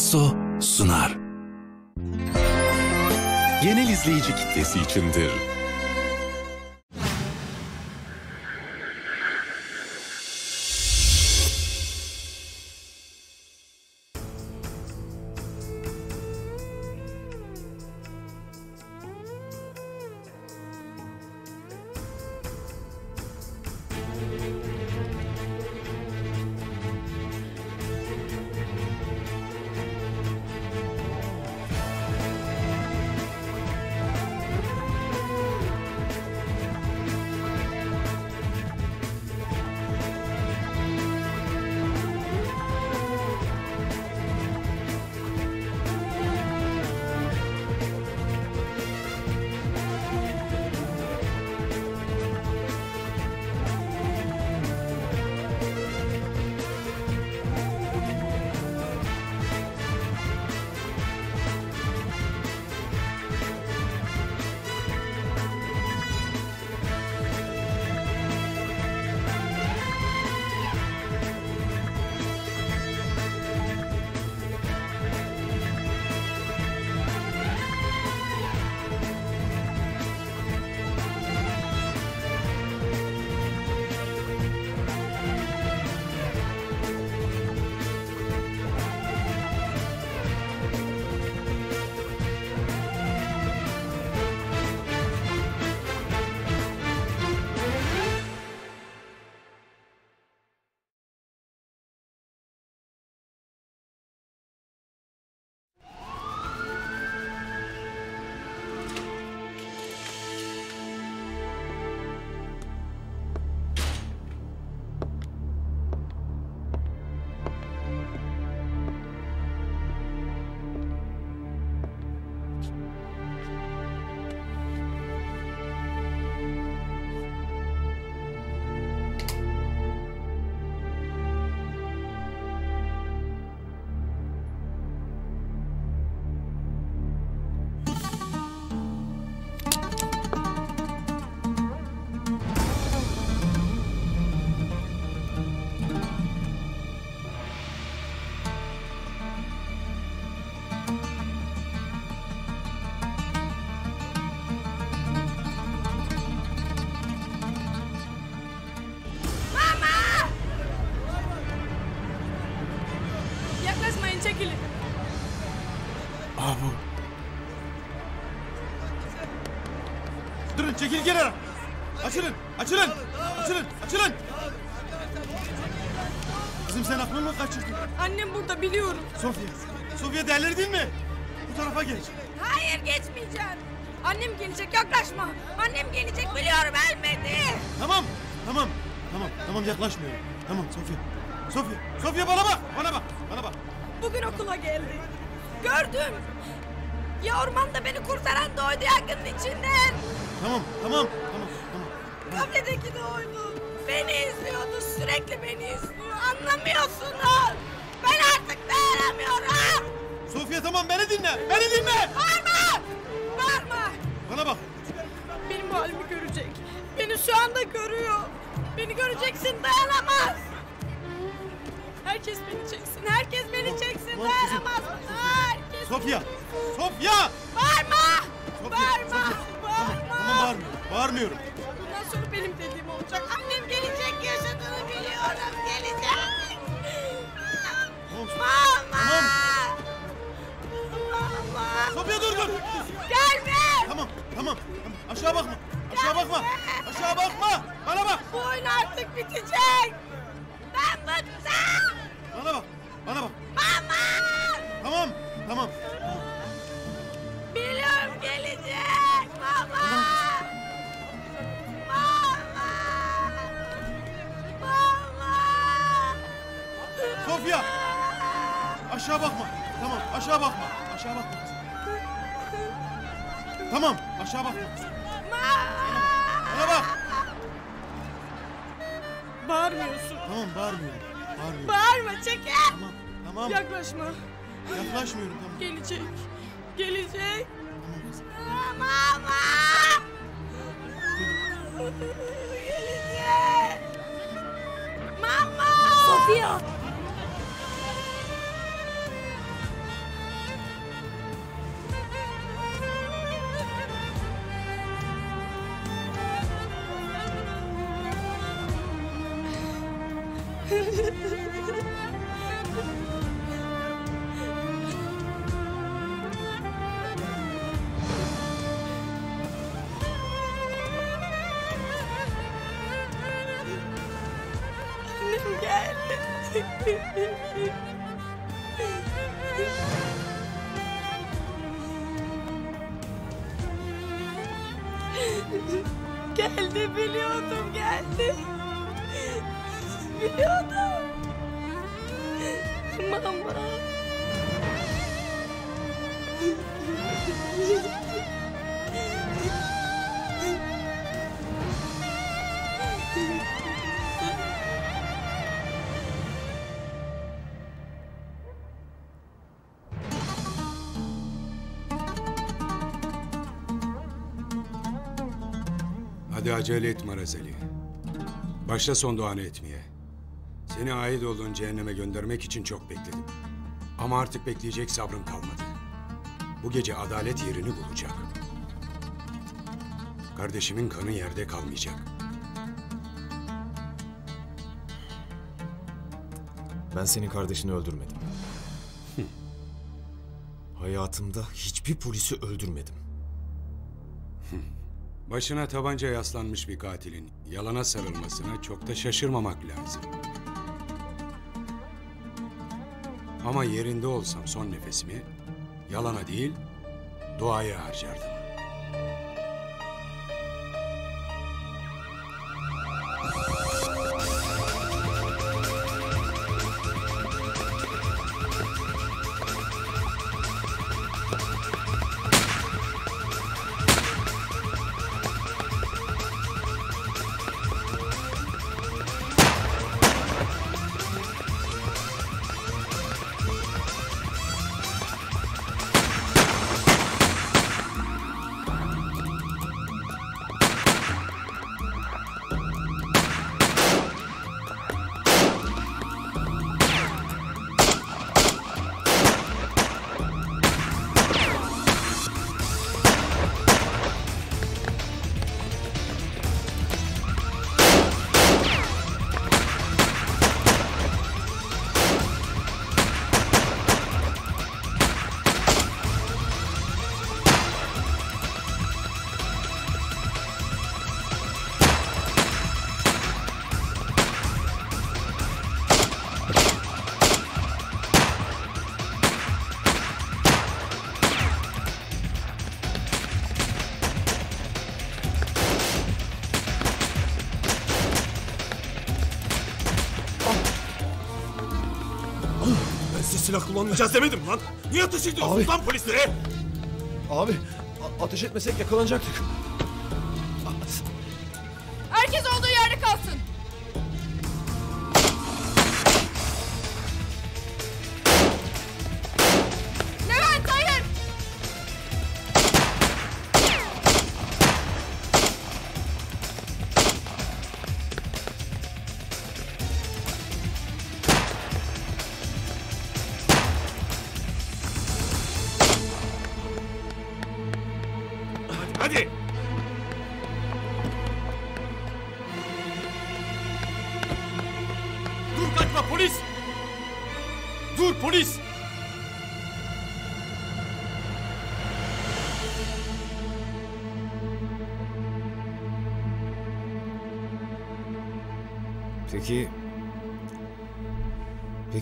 Passo sunar. Genel izleyici kitlesi içindir. Çekil kenara. Açılın, açılın, açılın, açılın. Kızım sen aklını mı kaçırdın? Annem burada biliyorum. Sofya, Sofya delirdin mi? Bu tarafa geç. Hayır geçmeyeceğim. Annem gelecek yaklaşma. Annem gelecek biliyorum ölmedi. Tamam, tamam, tamam, tamam yaklaşmıyorum. Tamam Sofya, Sofya, Sofya bana bak, bana bak, bana bak. Bugün okula geldi. Gördüm. Ya ormanda beni kurtaran da oydu yangının içinden. Tamam, tamam, tamam, tamam. Kafedeki de oydu. Beni izliyordu sürekli beni izliyor. Anlamıyorsunuz. Ben artık dayanamıyorum. Sofya tamam beni dinle, beni dinle. Bağırma. Bağırma. Bana bak. Benim bu halimi görecek. Beni şu anda görüyor. Beni göreceksin dayanamaz. Herkes beni çeksin. Herkes beni çeksin. Dayanamaz. Herkes. Sofya, Sofya. Bağırma. Bağırma. Sofya. Tamam bağırmıyorum, bağırmıyorum. Bundan sonra benim dediğim olacak. Annem gelecek yaşadığını biliyorum. Gelecek. Mama. Tamam. Mama. Sofya dur dur. Gelme. Tamam, tamam, tamam. Aşağı bakma. Aşağı bakma. Aşağı bakma. Bana bak. Bu oyun artık bitecek. Ben bıktım. Bana bak. Bana bak. Mama. Tamam, tamam. Biliyorum gelecek. Mama. Mama. Mama. Sofya. Aşağı bakma. Tamam, aşağı bakma. Aşağı bakma. kızım. Tamam, aşağı bakma. Bana bak. Bağırmıyorsun. Tamam, bağırmıyorum. Bağırmıyorum. Bağırma çekil. Tamam, tamam. Yaklaşma. Yaklaşmıyorum tamam. Gelecek. daquele jeito. Ah, mama! Mama! Sofia! Ha acele etme Razeli. Başla son duanı etmeye. Seni ait olduğun cehenneme göndermek için çok bekledim. Ama artık bekleyecek sabrım kalmadı. Bu gece adalet yerini bulacak. Kardeşimin kanı yerde kalmayacak. Ben senin kardeşini öldürmedim. Hayatımda hiçbir polisi öldürmedim. Başına tabanca yaslanmış bir katilin yalana sarılmasına çok da şaşırmamak lazım. Ama yerinde olsam son nefesimi yalana değil duaya harcardım. Kullanmayacağız demedim lan. Niye ateş ediyorsunuz lan polislere? Abi a- ateş etmesek yakalanacaktık.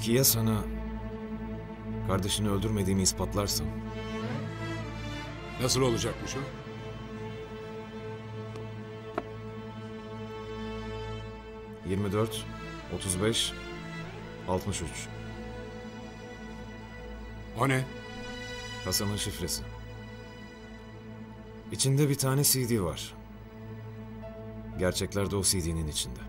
Peki ya sana kardeşini öldürmediğimi ispatlarsam? Nasıl olacakmış o? Yirmi dört, otuz beş, altmış üç. O ne? Kasanın şifresi. İçinde bir tane CD var. Gerçekler de o CD'nin içinde.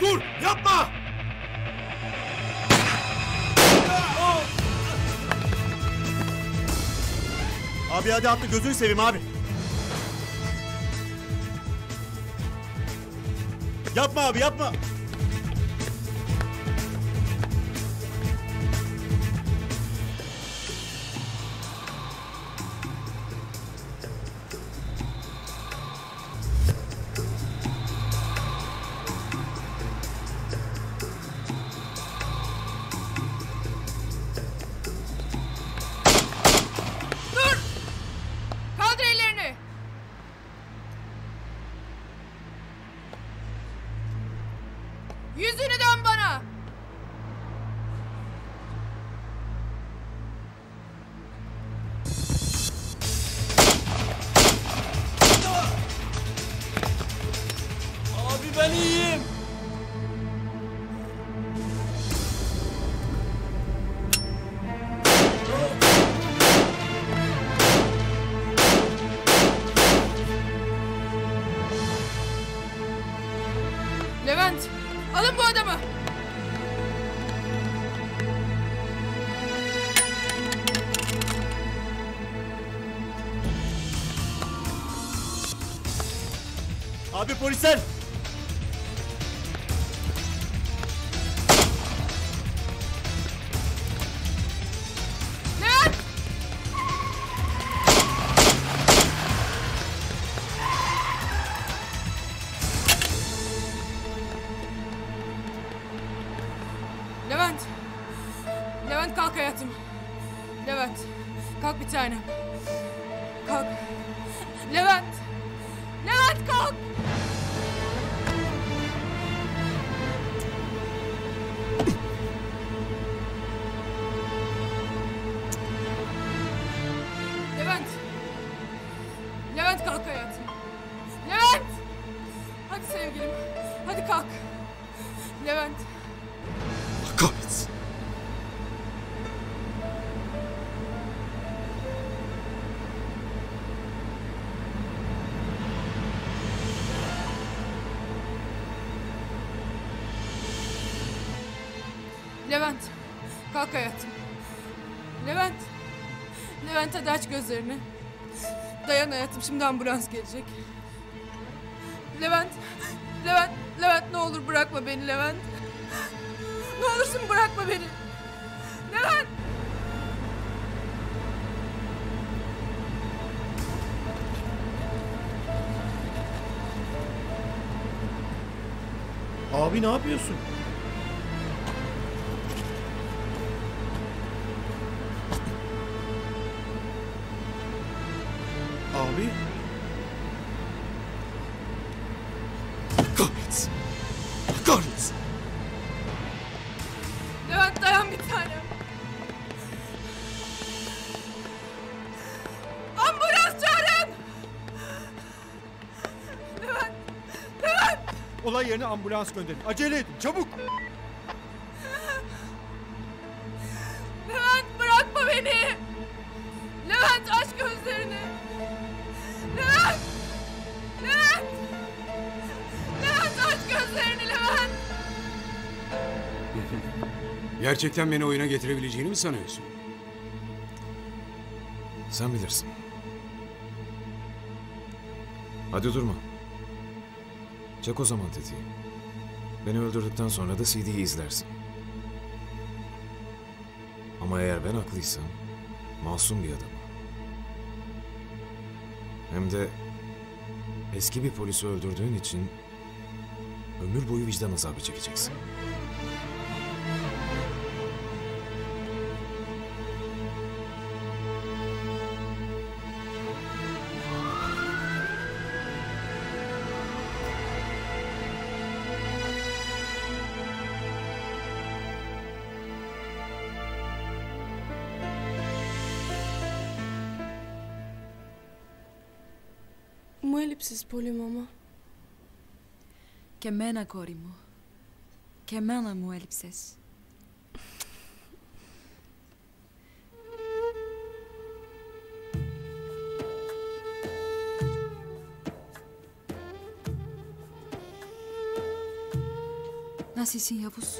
Dur! Yapma! Abi hadi atla gözünü seveyim abi. Yapma abi yapma. Gözlerini. Dayan hayatım şimdi ambulans gelecek. Levent. Levent. Levent ne olur bırakma beni Levent. Ne olursun bırakma beni. Levent. Abi ne yapıyorsun? Olay yerine ambulans gönderin. Acele edin çabuk. Levent bırakma beni. Levent aç gözlerini. Levent. Levent. Levent aç gözlerini Levent. Gerçekten beni oyuna getirebileceğini mi sanıyorsun? Sen bilirsin. Hadi durma. Çek o zaman tetiği. Beni öldürdükten sonra da CD'yi izlersin. Ama eğer ben haklıysam masum bir adamım. Hem de eski bir polisi öldürdüğün için ömür boyu vicdan azabı çekeceksin. Και μένα, κόρη μου. Και μένα μου έλειψες. Nasılsın Yavuz?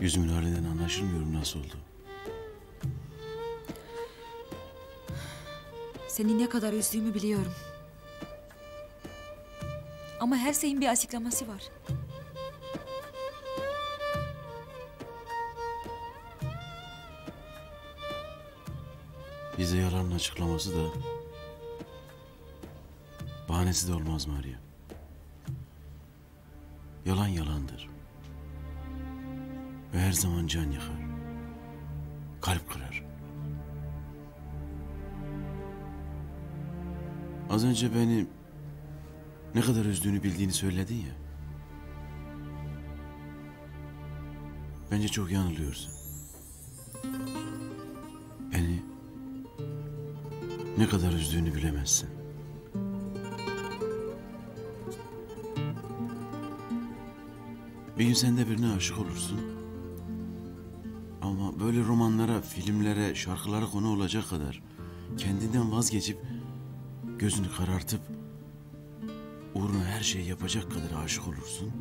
Yüzümün halinden anlaşılmıyorum nasıl oldu. Seni ne kadar üzdüğümü biliyorum. Ama her şeyin bir açıklaması var. Bize yalanın açıklaması da... Bahanesi de olmaz Maria. Yalan yalandır. Ve her zaman can yakar. Az önce beni ne kadar üzdüğünü bildiğini söyledin ya. Bence çok yanılıyorsun. Beni ne kadar üzdüğünü bilemezsin. Bir gün sen de birine aşık olursun. Ama böyle romanlara, filmlere, şarkılara konu olacak kadar kendinden vazgeçip gözünü karartıp uğruna her şeyi yapacak kadar aşık olursun.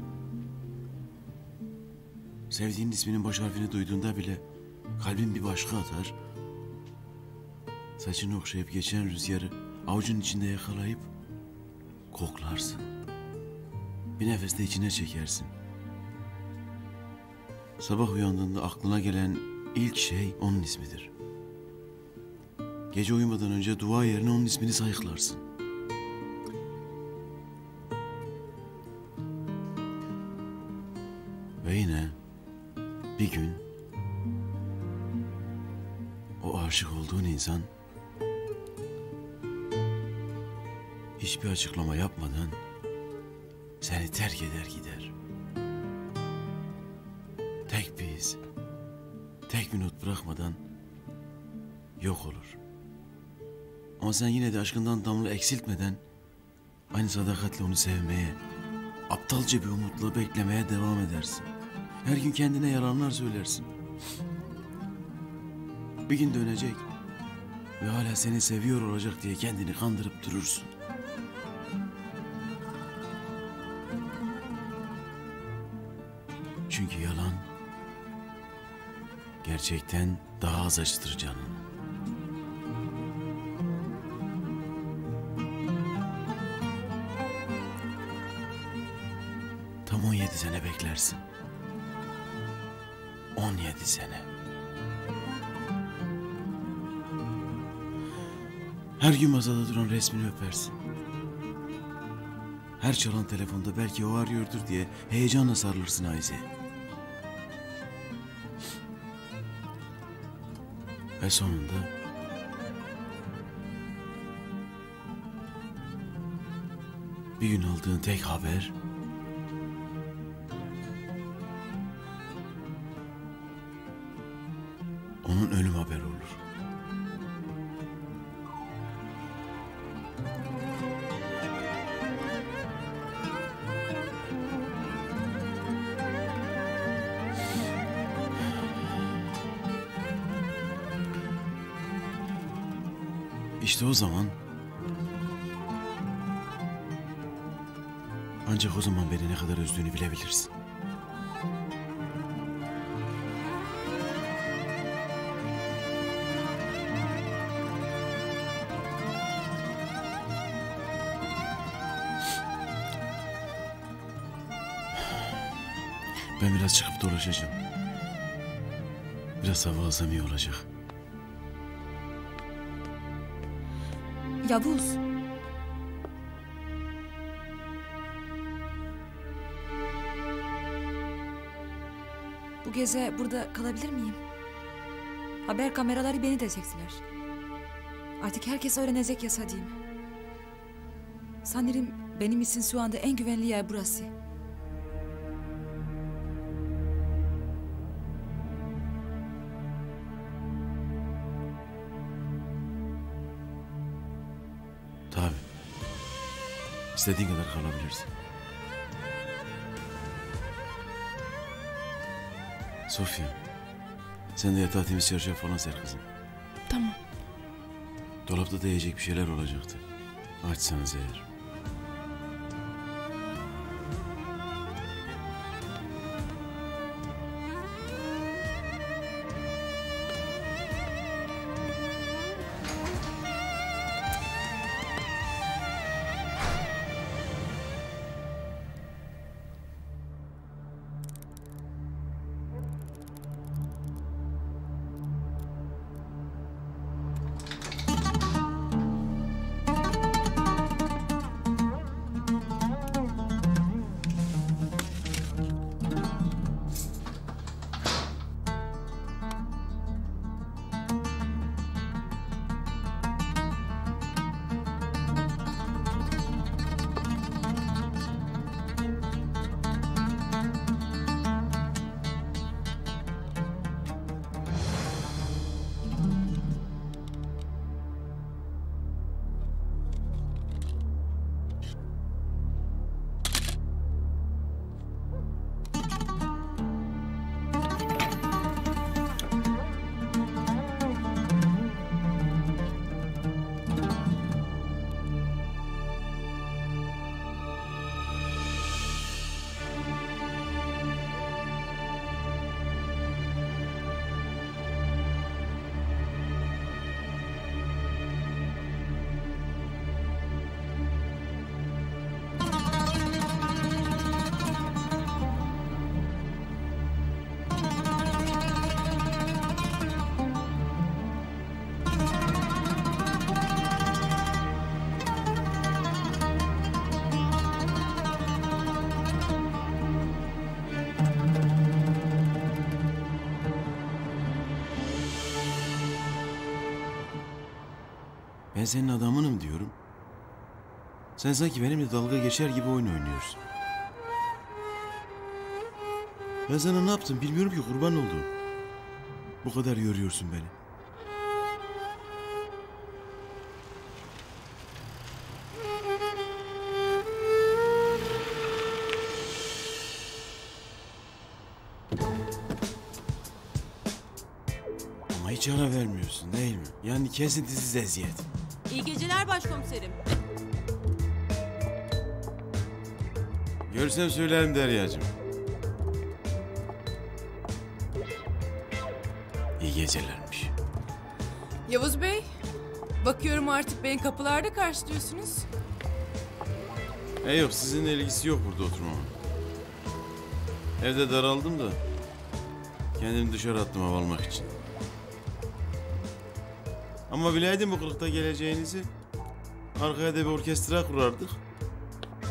Sevdiğinin isminin baş harfini duyduğunda bile kalbin bir başka atar. Saçını okşayıp geçen rüzgarı avucun içinde yakalayıp koklarsın. Bir nefeste içine çekersin. Sabah uyandığında aklına gelen ilk şey onun ismidir. Gece uyumadan önce dua yerine onun ismini sayıklarsın. Ve yine bir gün o aşık olduğun insan hiçbir açıklama yapmadan seni terk eder gider. Tek bir iz, tek bir not bırakmadan yok olur. Ama sen yine de aşkından damla eksiltmeden aynı sadakatle onu sevmeye, aptalca bir umutla beklemeye devam edersin. Her gün kendine yalanlar söylersin. Bir gün dönecek ve hala seni seviyor olacak diye kendini kandırıp durursun. Çünkü yalan gerçekten daha az acıtır canını. Beklersin. 17 sene. Her gün masada duran resmini öpersin. Her çalan telefonda belki o arıyordur diye heyecanla sarılırsın Ayşe. Ve sonunda bir gün aldığın tek haber o zaman ancak o zaman beni ne kadar üzdüğünü bilebilirsin. Ben biraz çıkıp dolaşacağım. Biraz hava alsam olacak. Yavuz. Bu gece burada kalabilir miyim? Haber kameraları beni de çektiler. Artık herkes öğrenecek yasadığımı. Sanırım benim için şu anda en güvenli yer burası. İstediğin kadar kalabilirsin. Sofya. Sen de yatağa temiz çarşaf falan ser kızım. Tamam. Dolapta da yiyecek bir şeyler olacaktı. Açsanız eğer. Ben senin adamınım diyorum. Sen sanki benimle dalga geçer gibi oyun oynuyorsun. Ben sana ne yaptım bilmiyorum ki kurban oldum. Bu kadar yoruyorsun beni. Ama hiç ara vermiyorsun değil mi? Yani kesintisiz eziyet. Geceler başkomiserim. Görsem söylerim Derya'cığım. İyi gecelermiş. Yavuz Bey, bakıyorum artık beni kapılarda karşılıyorsunuz. E yok sizinle ilgisi yok burada oturmamın. Evde daraldım da kendimi dışarı attım hava almak için. Ama bileydim bu kılıkta geleceğinizi arkaya da bir orkestra kurardık.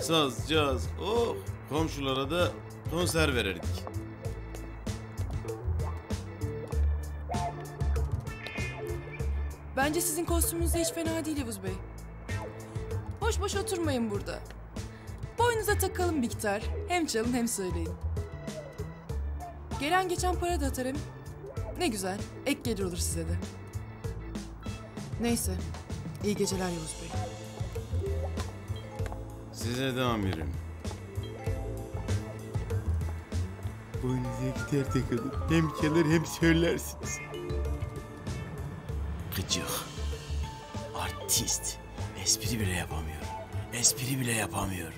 Saz, caz, oh komşulara da konser verirdik. Bence sizin kostümünüz de hiç fena değil Yavuz Bey. Boş boş oturmayın burada. Boynunuza takalım bir gitar. Hem çalın hem söyleyin. Gelen geçen para da atarım. Ne güzel. Ek gelir olur size de. Neyse. İyi geceler Yavuz Bey. Size de amirim. Boynunuza gitar takalım. Hem çalar hem söylersiniz. Gıcık. Artist. Espri bile yapamıyor. Espri bile yapamıyor.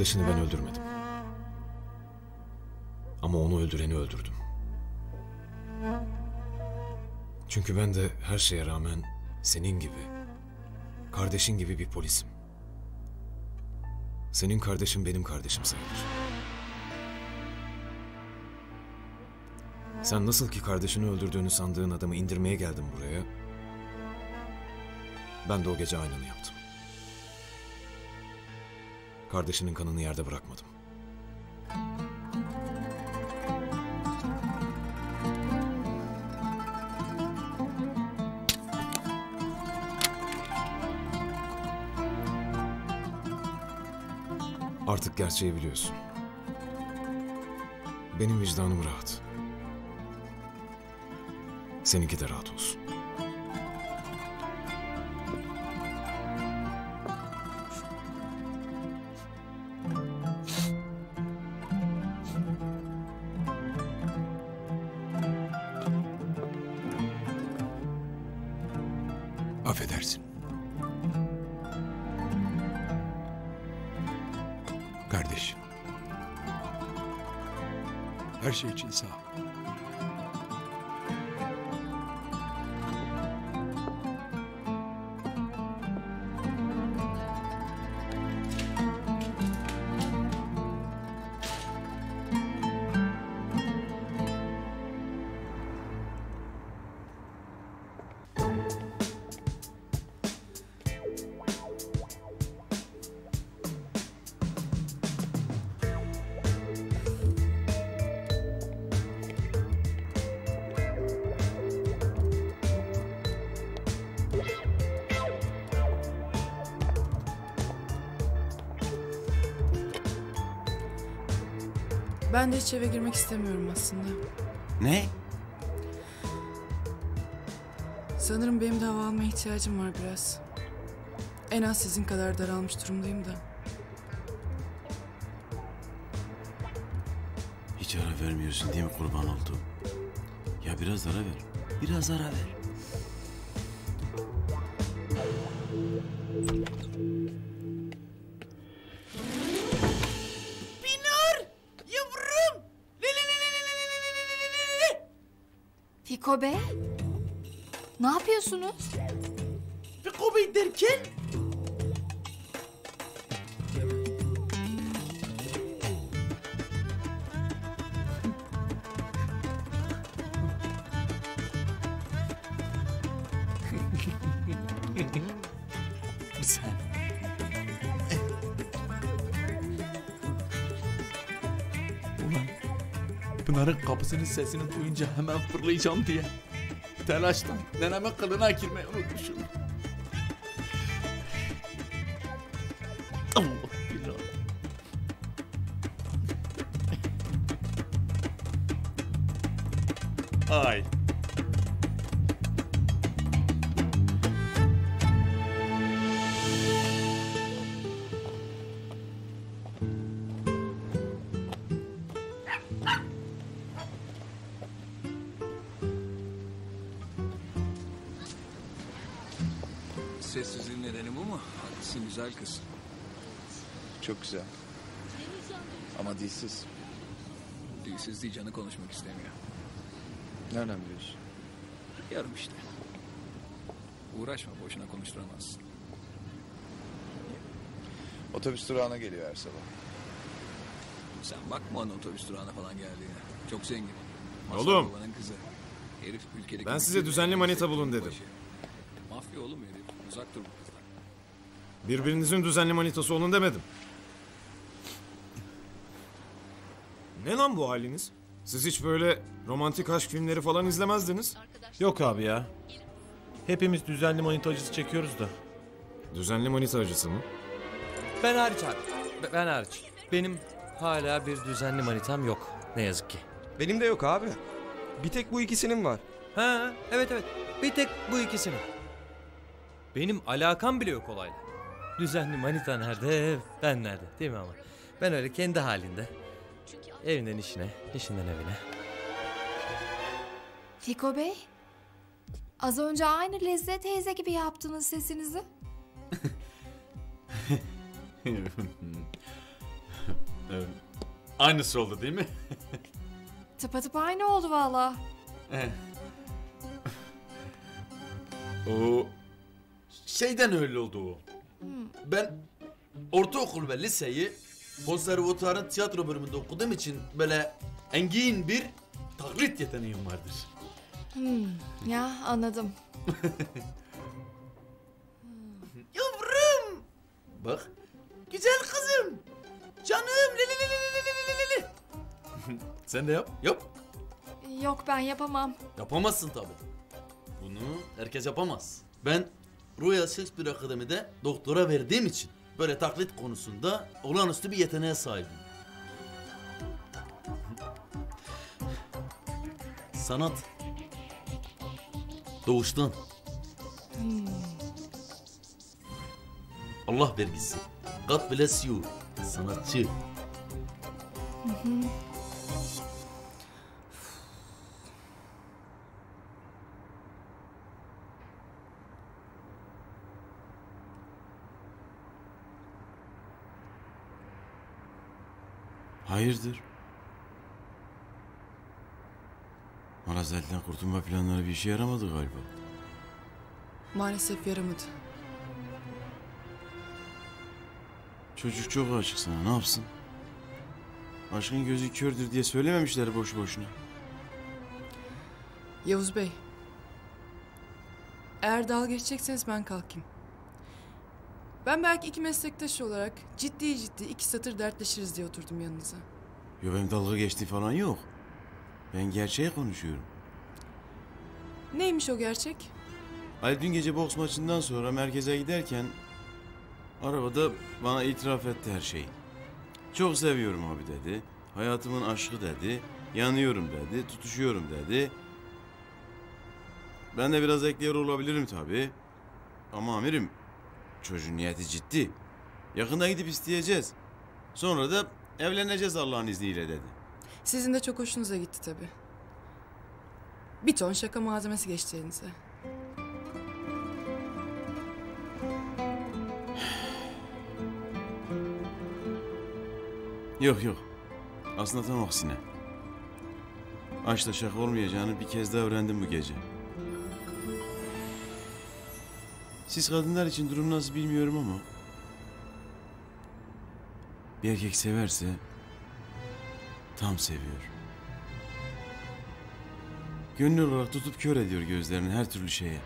Kardeşini ben öldürmedim. Ama onu öldüreni öldürdüm. Çünkü ben de her şeye rağmen senin gibi, kardeşin gibi bir polisim. Senin kardeşin benim kardeşim sayılır. Sen nasıl ki kardeşini öldürdüğünü sandığın adamı indirmeye geldin buraya. Ben de o gece aynını yaptım. Kardeşinin kanını yerde bırakmadım. Artık gerçeği biliyorsun. Benim vicdanım rahat. Seninki de rahat olsun. Ben de hiç eve girmek istemiyorum aslında. Ne? Sanırım benim de hava almaya ihtiyacım var biraz. En az sizin kadar daralmış durumdayım da. Hiç ara vermiyorsun değil mi kurban olduğum? Ya biraz ara ver. Biraz ara ver. Kobe? Ne yapıyorsunuz? Bir Kobe derken? Pınar'ın kapısının sesini duyunca hemen fırlayacağım diye. Telaştan nenemin kılına girmeyi unutmuşum. Değil canı konuşmak istemiyor. Nereden biliyorsun? Yarım işte. Uğraşma boşuna konuşturamazsın. Otobüs durağına geliyor her sabah. Sen bakma onun otobüs durağına falan geldiğine. Çok zengin. Masar Oğlum. babanın kızı. Herif ülkedeki... Ben size düzenli manita bulun dedim. başı. Mafya oğlum herif. Uzak dur bu kızdan. Birbirinizin düzenli manitası olun demedim. Ne lan bu haliniz? Siz hiç böyle romantik aşk filmleri falan izlemezdiniz. Yok abi ya. Hepimiz düzenli manita acısı çekiyoruz da. Düzenli manita acısı mı? Ben hariç abi. Be- Ben hariç. Benim hala bir düzenli manitam yok. Ne yazık ki. Benim de yok abi. Bir tek bu ikisinin var. Ha evet evet. Bir tek bu ikisinin. Benim alakam bile yok olayla. Düzenli manita nerede, ben nerede değil mi ama? Ben öyle kendi halinde. Evinden işine, işinden evine. Fiko Bey? Az önce aynı Lezzet teyze gibi yaptınız sesinizi. Evet. Aynısı oldu değil mi? Tıpatıp aynı oldu valla. o şeyden öyle oldu o. Ben ortaokul ve liseyi konservatuarın tiyatro bölümünde okuduğum için böyle engin bir taklit yeteneğim vardır. Hmm, ya anladım. Yavrum! Bak. Güzel kızım. Canım. Li, li, li, li, li, li, li. Sen de yap. Yap. Yok ben yapamam. Yapamazsın tabii. Bunu herkes yapamaz. Ben Royal Shakespeare Akademi'de doktora verdiğim için böyle taklit konusunda olağanüstü bir yeteneğe sahibim. Sanat doğuştan. Allah vergisi. God bless you. Sanatçı. Hı hı. Hayırdır? Marazel'den kurtulma planları bir işe yaramadı galiba. Maalesef yaramadı. Çocuk çok aşık sana ne yapsın? Aşkın gözü kördür diye söylememişler boş boşuna. Yavuz Bey. Eğer dalga geçecekseniz ben kalkayım. Ben belki iki meslektaş olarak ciddi ciddi iki satır dertleşiriz diye oturdum yanınıza. Yo benim dalga geçtiği falan yok. Ben gerçeği konuşuyorum. Neymiş o gerçek? Ali dün gece boks maçından sonra merkeze giderken arabada bana itiraf etti her şeyi. Çok seviyorum abi dedi. Hayatımın aşkı dedi. Yanıyorum dedi. Tutuşuyorum dedi. Ben de biraz ekliyor olabilirim tabii. Ama amirim çocuğun niyeti ciddi. Yakında gidip isteyeceğiz. Sonra da evleneceğiz Allah'ın izniyle dedi. Sizin de çok hoşunuza gitti tabii. Bir ton şaka malzemesi geçti elinize. Yok yok. Aslında tam aksine. Aşkla şaka olmayacağını bir kez daha öğrendim bu gece. Siz kadınlar için durum nasıl bilmiyorum ama... Bir erkek severse... Tam seviyor. Gönül olarak tutup kör ediyor gözlerini her türlü şeye.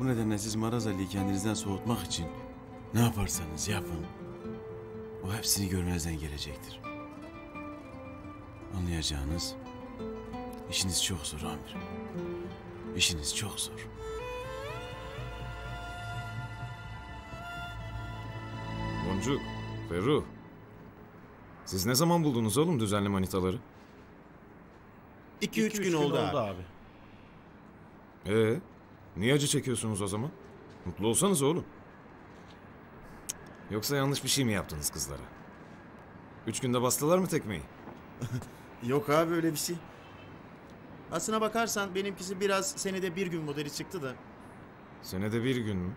Bu nedenle siz Maraz Ali'yi kendinizden soğutmak için... Ne yaparsanız yapın... O hepsini görmezden gelecektir. Anlayacağınız... işiniz çok zor amirim. İşiniz çok zor. Boncuk, Ferruh. Siz ne zaman buldunuz oğlum düzenli manitaları? 2-3 gün, oldu, abi. Ee, niye acı çekiyorsunuz o zaman? Mutlu olsanız oğlum. Yoksa yanlış bir şey mi yaptınız kızlara? Üç günde bastılar mı tekmeyi? Yok abi öyle bir şey. Aslına bakarsan benimkisi biraz senede bir gün modeli çıktı da. Senede bir gün mü?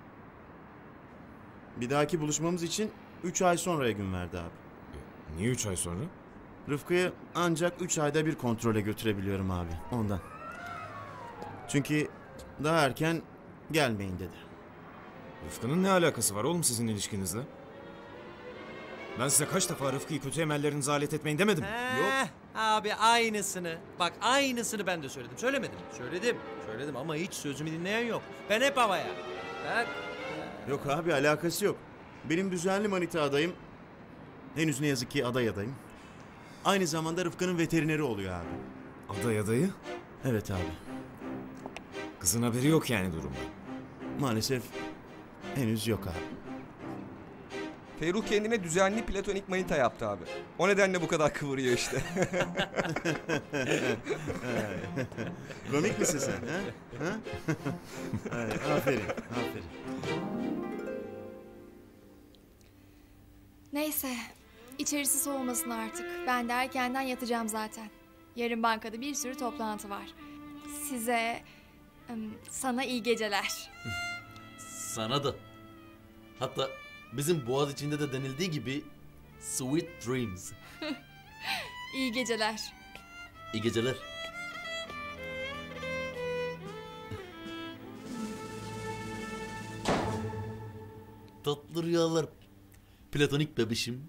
Bir dahaki buluşmamız için 3 ay sonraya gün verdi abi. Niye üç ay sonra? Rıfkı'yı ancak 3 ayda bir kontrole götürebiliyorum abi. Ondan. Çünkü daha erken gelmeyin dedi. Rıfkı'nın ne alakası var oğlum sizin ilişkinizle? Ben size kaç defa Rıfkı'yı kötü emellerinize alet etmeyin demedim. Heh, Abi aynısını. Bak aynısını ben de söyledim. Söylemedim. Söyledim. Söyledim ama hiç sözümü dinleyen yok. Ben hep havaya. Bak. Yok abi alakası yok. Benim düzenli manita adayım. Henüz ne yazık ki aday adayım. Aynı zamanda Rıfkı'nın veterineri oluyor abi. Aday adayı? Evet abi. Kızın haberi yok yani durumda. Maalesef henüz yok abi. Ferruh kendine düzenli platonik manita yaptı abi. O nedenle bu kadar kıvırıyor işte. Komik misin sen? Ha? ha? Ay, aferin, aferin. Neyse. içerisi soğumasın artık. Ben de erkenden yatacağım zaten. Yarın bankada bir sürü toplantı var. Size... Sana iyi geceler. Sana da. Hatta bizim boğaz içinde de denildiği gibi sweet dreams. İyi geceler. İyi geceler. Tatlı rüyalar. Platonik bebişim.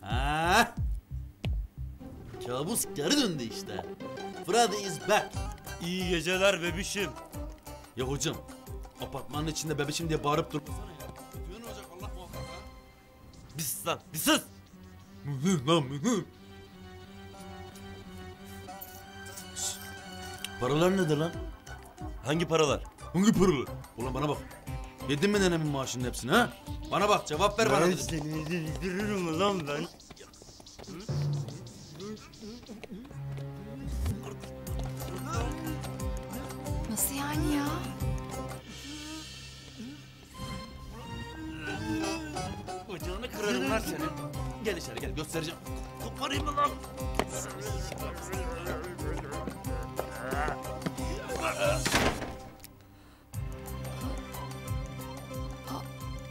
Ha? Kabus geri döndü işte. Freddy is back. İyi geceler bebişim. Ya hocam, apartmanın içinde bebişim diye bağırıp durmasana ya. Kötü olacak Allah muhafaza. Bir sus lan, bir sus. lan Paralar nedir lan? Hangi paralar? Hangi paralar? Ulan bana bak. Yedin mi nenemin maaşının hepsini ha? Bana bak cevap ver bana Ben dedim. seni indiririm lan ben. Nasıl yani ya? Bacağını kırarım lan senin. Gel içeri gel göstereceğim. Koparayım mı lan?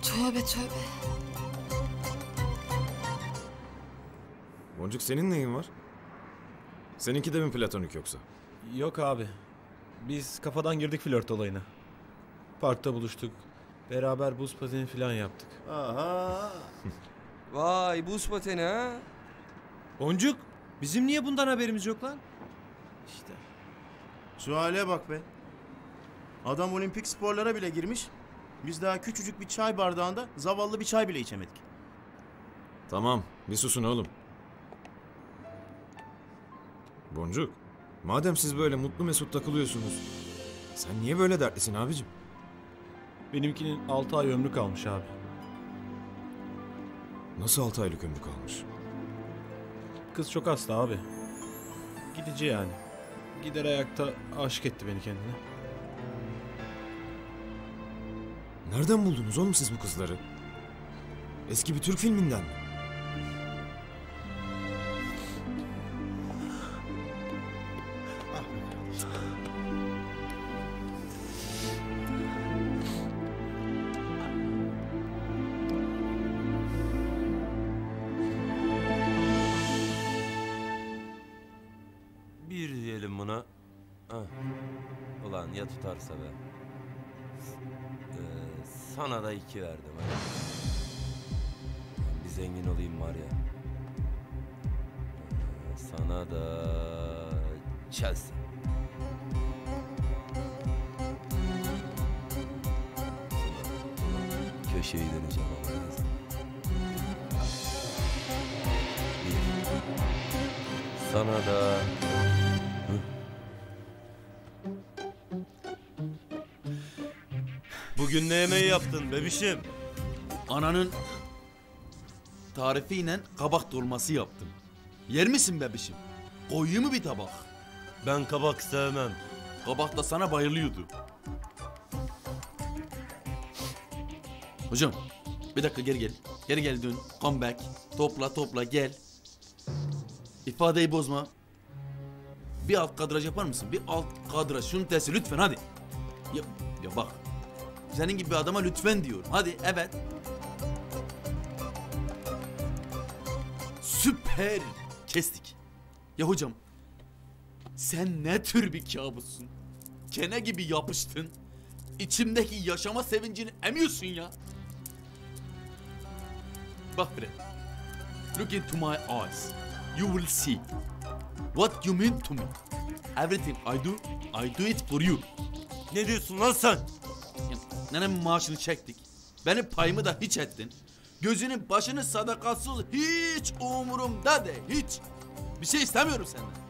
Tövbe tövbe. Boncuk senin neyin var? Seninki de mi platonik yoksa? Yok abi. Biz kafadan girdik flört olayına. Parkta buluştuk. Beraber buz pateni falan yaptık. Aha. Vay buz pateni ha. Boncuk. Bizim niye bundan haberimiz yok lan? İşte. Şu hale bak be. Adam olimpik sporlara bile girmiş. Biz daha küçücük bir çay bardağında zavallı bir çay bile içemedik. Tamam, bir susun oğlum. Boncuk, madem siz böyle mutlu mesut takılıyorsunuz, sen niye böyle dertlisin abicim? Benimkinin 6 ay ömrü kalmış abi. Nasıl altı aylık ömrü kalmış? Kız çok hasta abi. Gidici yani. Gider ayakta aşık etti beni kendine. Nereden buldunuz oğlum siz bu kızları? Eski bir Türk filminden mi? Zengin olayım var ya. Ee, sana da Chelsea. Köşeyi döneceğim ama lazım. Sana da... Hı? Bugün ne yemeği yaptın bebişim? Ananın tarifiyle kabak dolması yaptım. Yer misin bebişim? Koyuyor mu bir tabak? Ben kabak sevmem. Kabak da sana bayılıyordu. Hocam bir dakika geri gel. Geri gel dön. Come back. Topla topla gel. İfadeyi bozma. Bir alt kadraj yapar mısın? Bir alt kadraj. Şunun tersi lütfen hadi. Ya, ya bak. Senin gibi bir adama lütfen diyorum. Hadi evet. Süper. Kestik. Ya hocam. Sen ne tür bir kabussun? Kene gibi yapıştın. İçimdeki yaşama sevincini emiyorsun ya. Bak bre. Look into my eyes. You will see. What you mean to me. Everything I do, I do it for you. Ne diyorsun lan sen? Nenemin maaşını çektik. Benim payımı da hiç ettin. Gözünün başını sadakatsız hiç umurumda de hiç. Bir şey istemiyorum senden.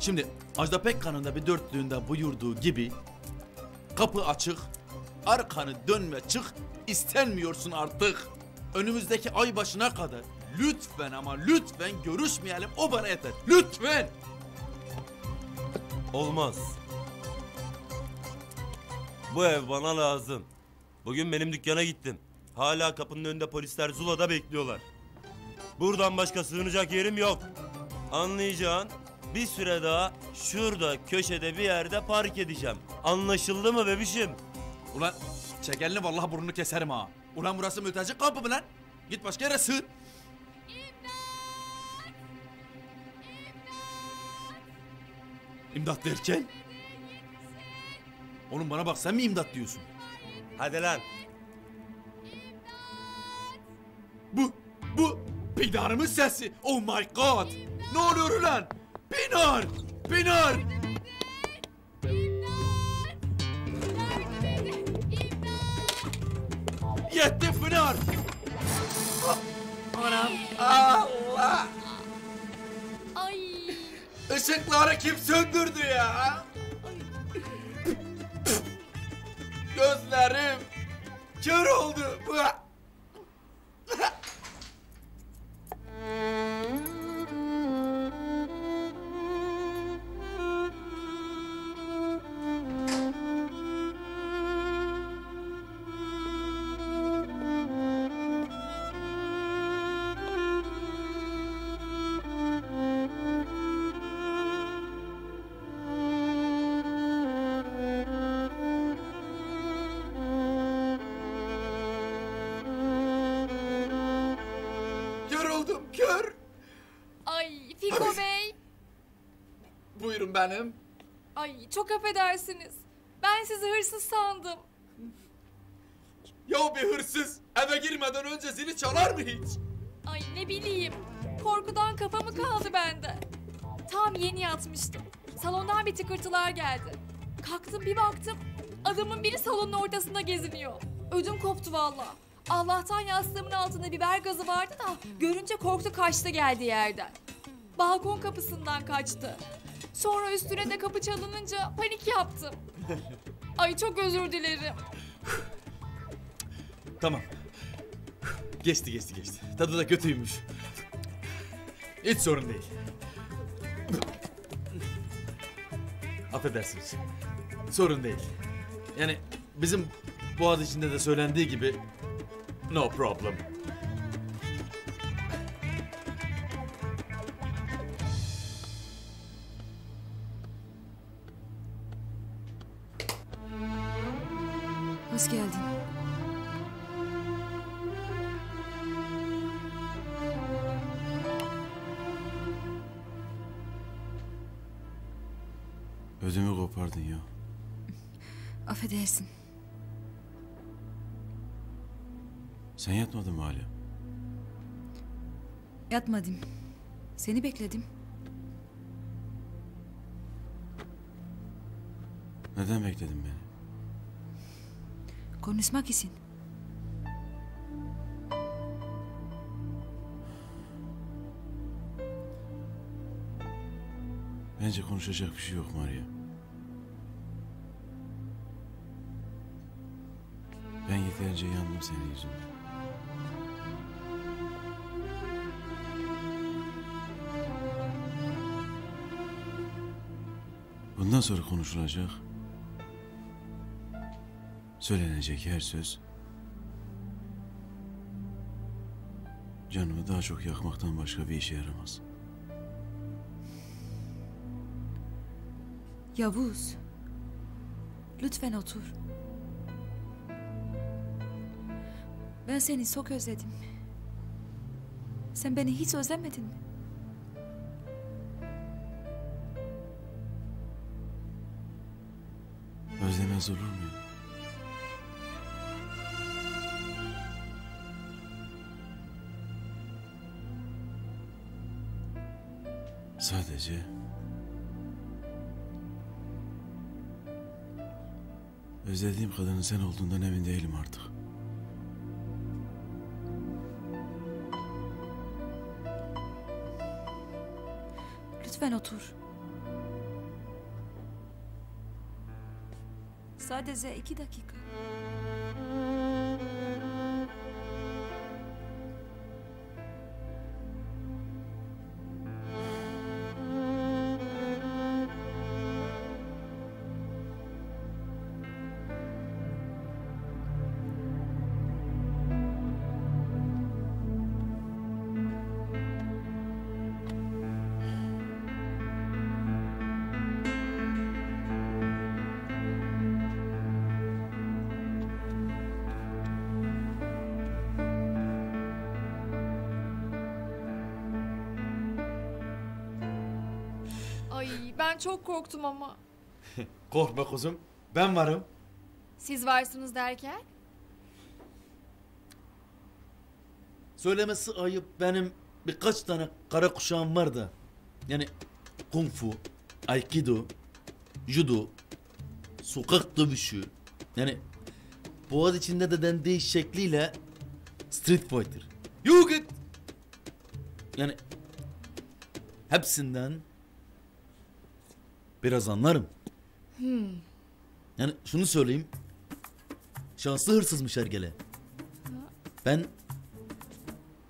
Şimdi Ajda Pekkan'ın da bir dörtlüğünde buyurduğu gibi kapı açık, arkanı dönme çık, istenmiyorsun artık. Önümüzdeki ay başına kadar lütfen ama lütfen görüşmeyelim o bana yeter. Lütfen. Olmaz. Bu ev bana lazım. Bugün benim dükkana gittim. Hala kapının önünde polisler Zula'da bekliyorlar. Buradan başka sığınacak yerim yok. Anlayacağın bir süre daha şurada köşede bir yerde park edeceğim. Anlaşıldı mı bebişim? Ulan çek elini vallahi burnunu keserim ha. Ulan burası mülteci kampı mı lan? Git başka yere sığın. İmdat derken? Oğlum bana bak sen mi imdat diyorsun? Hadi lan. Bu, bu Pinar'ımın sesi. Oh my god. Ne oluyor ulan? Pinar, Pinar. Yetti Pinar. Anam Allah. Ay. Işıkları kim söndürdü ya? Gözlerim kör oldu. Benim. Ay çok affedersiniz. Ben sizi hırsız sandım. Ya bir hırsız eve girmeden önce zili çalar mı hiç? Ay ne bileyim. Korkudan kafa mı kaldı bende? Tam yeni yatmıştım. Salondan bir tıkırtılar geldi. Kalktım bir baktım. Adamın biri salonun ortasında geziniyor. Ödüm koptu valla. Allah'tan yastığımın altında biber gazı vardı da görünce korktu kaçtı geldi yerden. Balkon kapısından kaçtı. Sonra üstüne de kapı çalınınca panik yaptım. Ay çok özür dilerim. Tamam. Geçti geçti geçti. Tadı da kötüymüş. Hiç sorun değil. Affedersiniz. Sorun değil. Yani bizim boğaz içinde de söylendiği gibi no problem. Yatmadın mı hala? Yatmadım. Seni bekledim. Neden bekledin beni? Konuşmak için. Bence konuşacak bir şey yok Maria. Ben yeterince yandım senin yüzünden. Bundan sonra konuşulacak, söylenecek her söz canımı daha çok yakmaktan başka bir işe yaramaz. Yavuz. Lütfen otur. Ben seni çok özledim. Sen beni hiç özlemedin mi? Olur muyum? Sadece özlediğim kadının sen olduğundan emin değilim artık. Lütfen otur. Sadece iki dakika. Çok korktum ama. Korkma kuzum. Ben varım. Siz varsınız derken? Söylemesi ayıp benim birkaç tane kara kuşağım var da. Yani kung fu, aikido, judo, sokak dövüşü. Yani boğaz içinde de dendiği şekliyle street fighter. You get. Yani hepsinden biraz anlarım. Hmm. Yani şunu söyleyeyim. Şanslı hırsızmış Ergele. Ben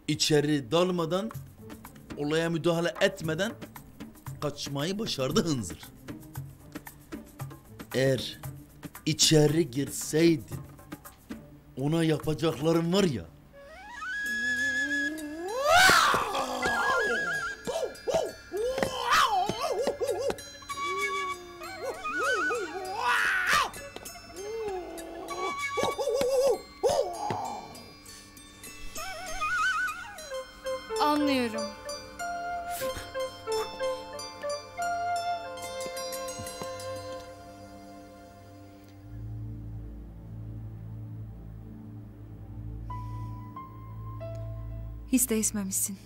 içeri dalmadan olaya müdahale etmeden kaçmayı başardı hınzır. Eğer içeri girseydin ona yapacaklarım var ya. Hiç değişmemişsin.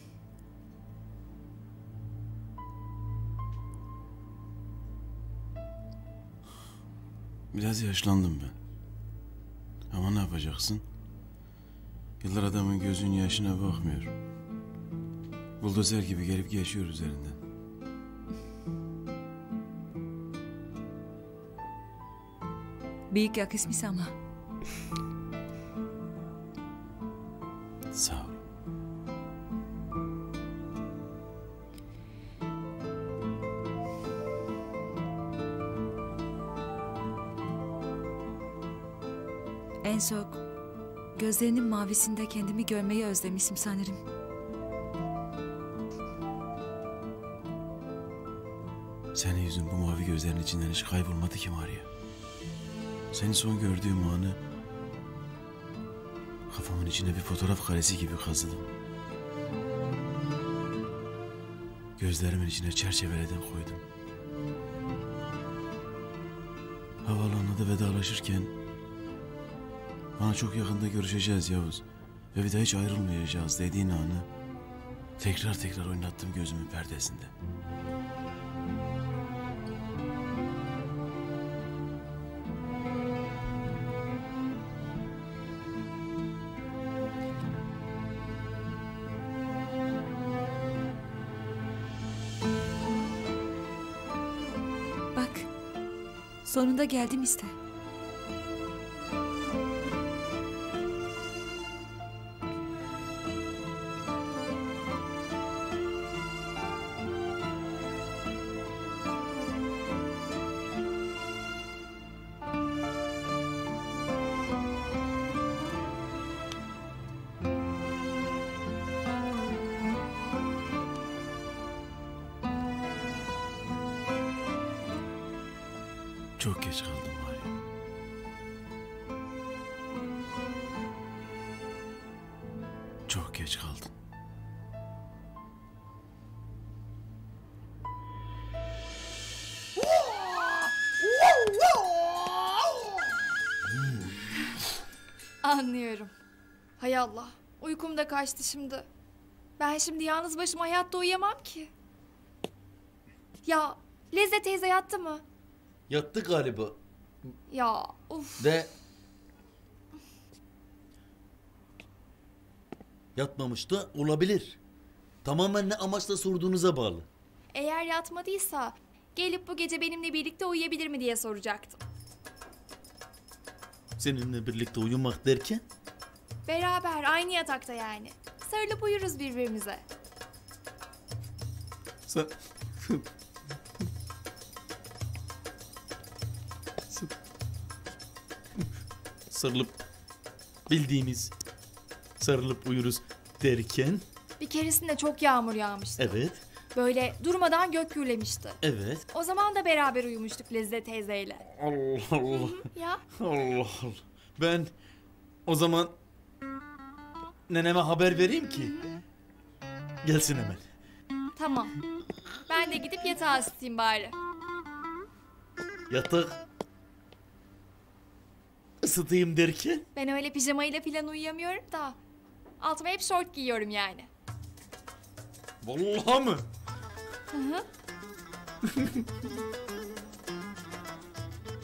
Biraz yaşlandım ben. Ama ne yapacaksın? Yıllar adamın gözünün yaşına bakmıyor. Buldozer gibi gelip geçiyor üzerinden. Büyük yakışmış ama. En çok gözlerinin mavisinde kendimi görmeyi özlemişim sanırım. Senin yüzün bu mavi gözlerin içinden hiç kaybolmadı ki Maria. Seni son gördüğüm anı kafamın içine bir fotoğraf karesi gibi kazıdım. Gözlerimin içine çerçeveleden koydum. Havaalanında vedalaşırken bana çok yakında görüşeceğiz Yavuz ve bir daha hiç ayrılmayacağız dediğin anı tekrar tekrar oynattım gözümün perdesinde. Bak. Sonunda geldim işte. Hay Allah. Uykum da kaçtı şimdi. Ben şimdi yalnız başıma hayatta uyuyamam ki. Ya Lezze teyze yattı mı? Yattı galiba. Ya uf. De yatmamış da olabilir. Tamamen ne amaçla sorduğunuza bağlı. Eğer yatmadıysa gelip bu gece benimle birlikte uyuyabilir mi diye soracaktım. Seninle birlikte uyumak derken Beraber aynı yatakta yani. Sarılıp uyuruz birbirimize. sen... sarılıp bildiğimiz sarılıp uyuruz derken Bir keresinde çok yağmur yağmıştı. evet Böyle durmadan gök gürlemişti. evet O zaman da beraber uyumuştuk Lezze teyzeyle. Allah Allah Ya Allah Allah ben o zaman neneme haber vereyim ki gelsin hemen. tamam. Ben de gidip yatağı ısıtayım bari. Yatak ısıtayım derken Ben öyle pijamayla falan uyuyamıyorum da. Altıma hep şort giyiyorum yani. vallahi mı? Hı hı.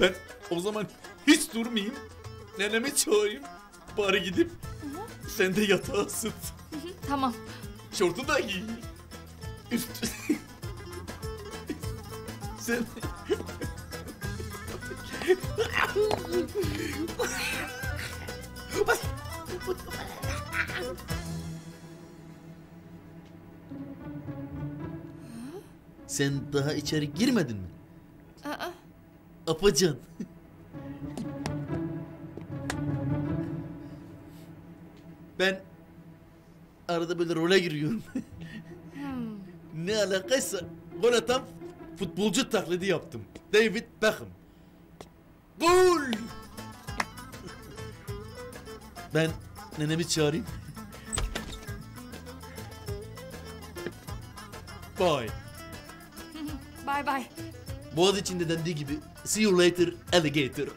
Ben o zaman hiç durmayayım. Nenemi çağırayım. Bari gidip sen de yatağı ısıt. Tamam. Şortu da giy. Üst... sen... Sen daha içeri girmedin mi? Aa, Apacan. Ben arada böyle role giriyorum. hmm. ne alakaysa gol atan futbolcu taklidi yaptım. David Beckham. Gol! ben nenemi çağırayım. Bye. Bye bye. Boğaz içinde dendiği gibi see you later alligator.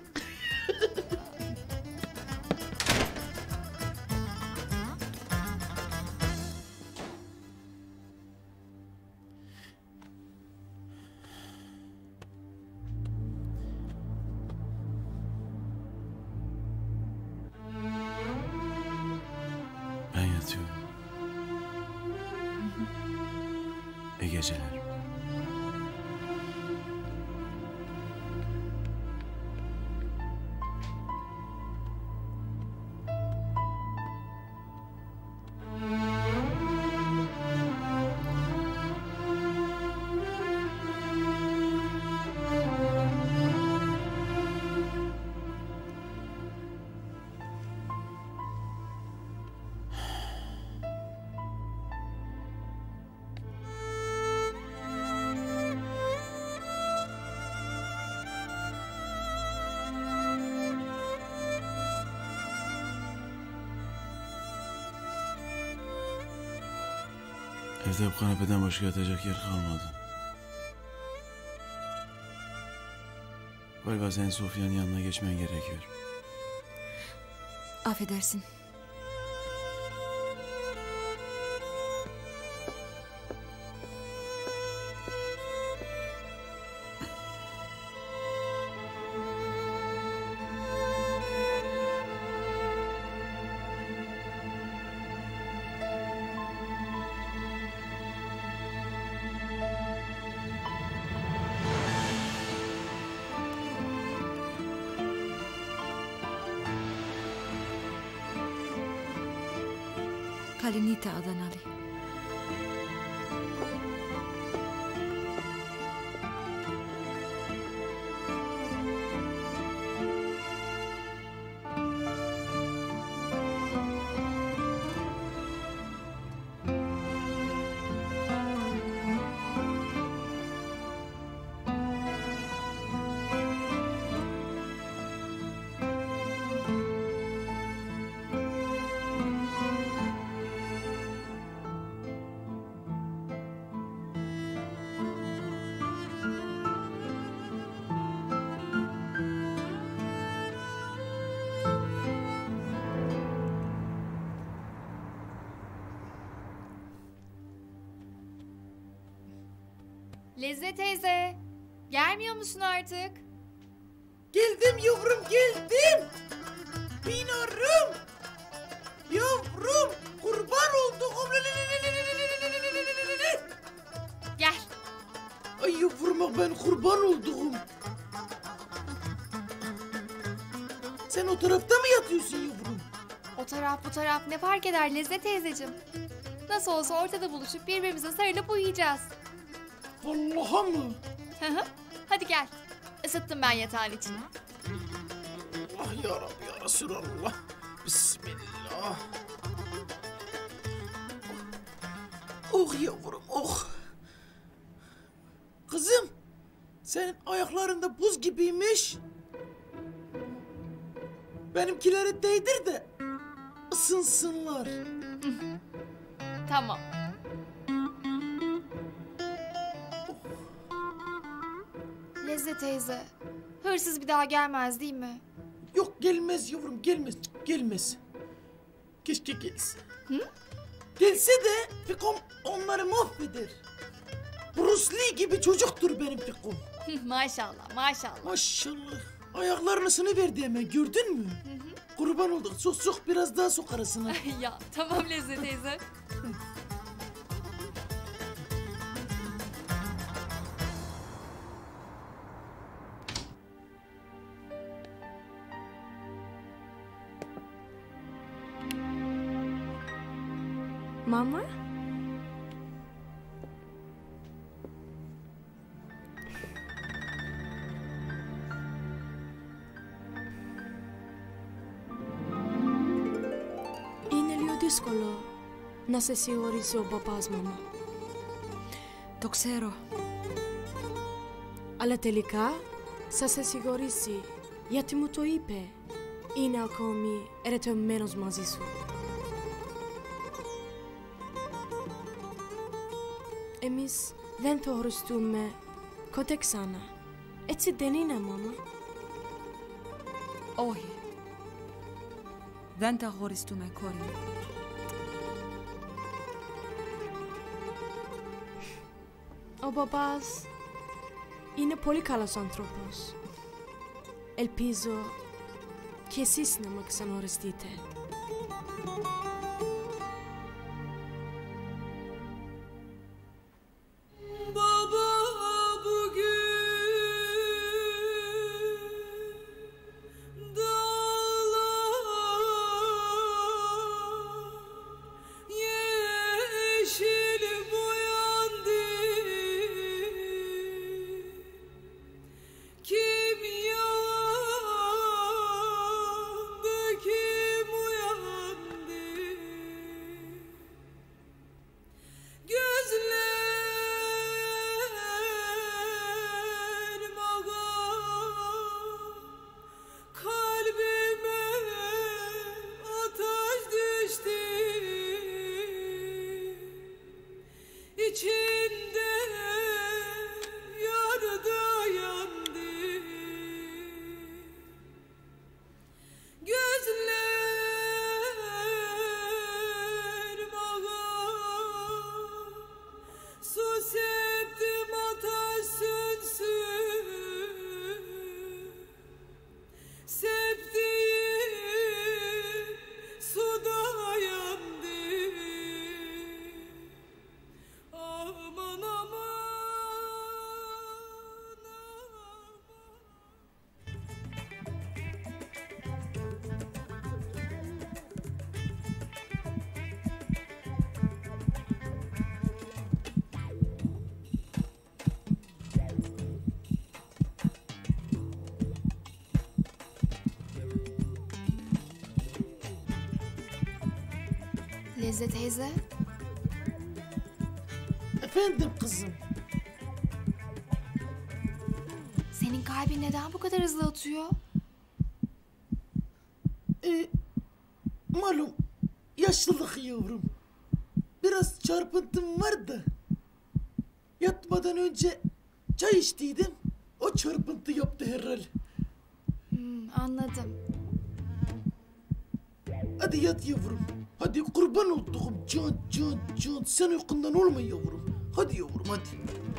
Bu kanepeden başka yatacak yer kalmadı. Galiba senin Sofya'nın yanına geçmen gerekiyor. Affedersin. Lezzet teyze. Gelmiyor musun artık? Geldim yavrum geldim. Binorum. Yavrum kurban olduğum. Gel. Ay yavruma ben kurban olduğum. Sen o tarafta mı yatıyorsun yavrum? O taraf bu taraf ne fark eder Lezzet teyzeciğim? Nasıl olsa ortada buluşup birbirimize sarılıp uyuyacağız. Vallahi mı? Hı hı. Hadi gel. Isıttım ben yatağın içini. Ah ya Rabbi ya Resulallah. Bismillah. Oh yavrum oh. Kızım senin ayaklarında buz gibiymiş. Benimkileri değdir de ısınsınlar. Tamam. Lezzet teyze. Hırsız bir daha gelmez değil mi? Yok gelmez yavrum gelmez cık, gelmez. Keşke gelse. Gelse de Fikom onları mahveder. Bruce Lee gibi çocuktur benim Fikom. maşallah maşallah. Maşallah. Ayaklarını sınıverdi hemen gördün mü? Kurban olduk. Sok sok biraz daha sok arasına. ya tamam Lezzet teyze. Να σε συγχωρήσει ο παπάς, μαμά. Το ξέρω. Αλλά τελικά θα σε συγχωρήσει γιατί μου το είπε. Είναι ακόμη ερωτευμένος μαζί σου. Εμείς δεν θα χωριστούμε ποτέ ξανά. Έτσι δεν είναι, μάμα. Όχι. Δεν τα χωριστούμε, κόρη μου. Ο παπάς είναι πολύ καλός άνθρωπος. Ελπίζω και εσείς να με ξανοριστείτε. Nezle teyze. Efendim kızım. Senin kalbin neden bu kadar hızlı atıyor? Ee, malum yaşlılık yavrum. Biraz çarpıntım var da. Yatmadan önce çay içtiydim.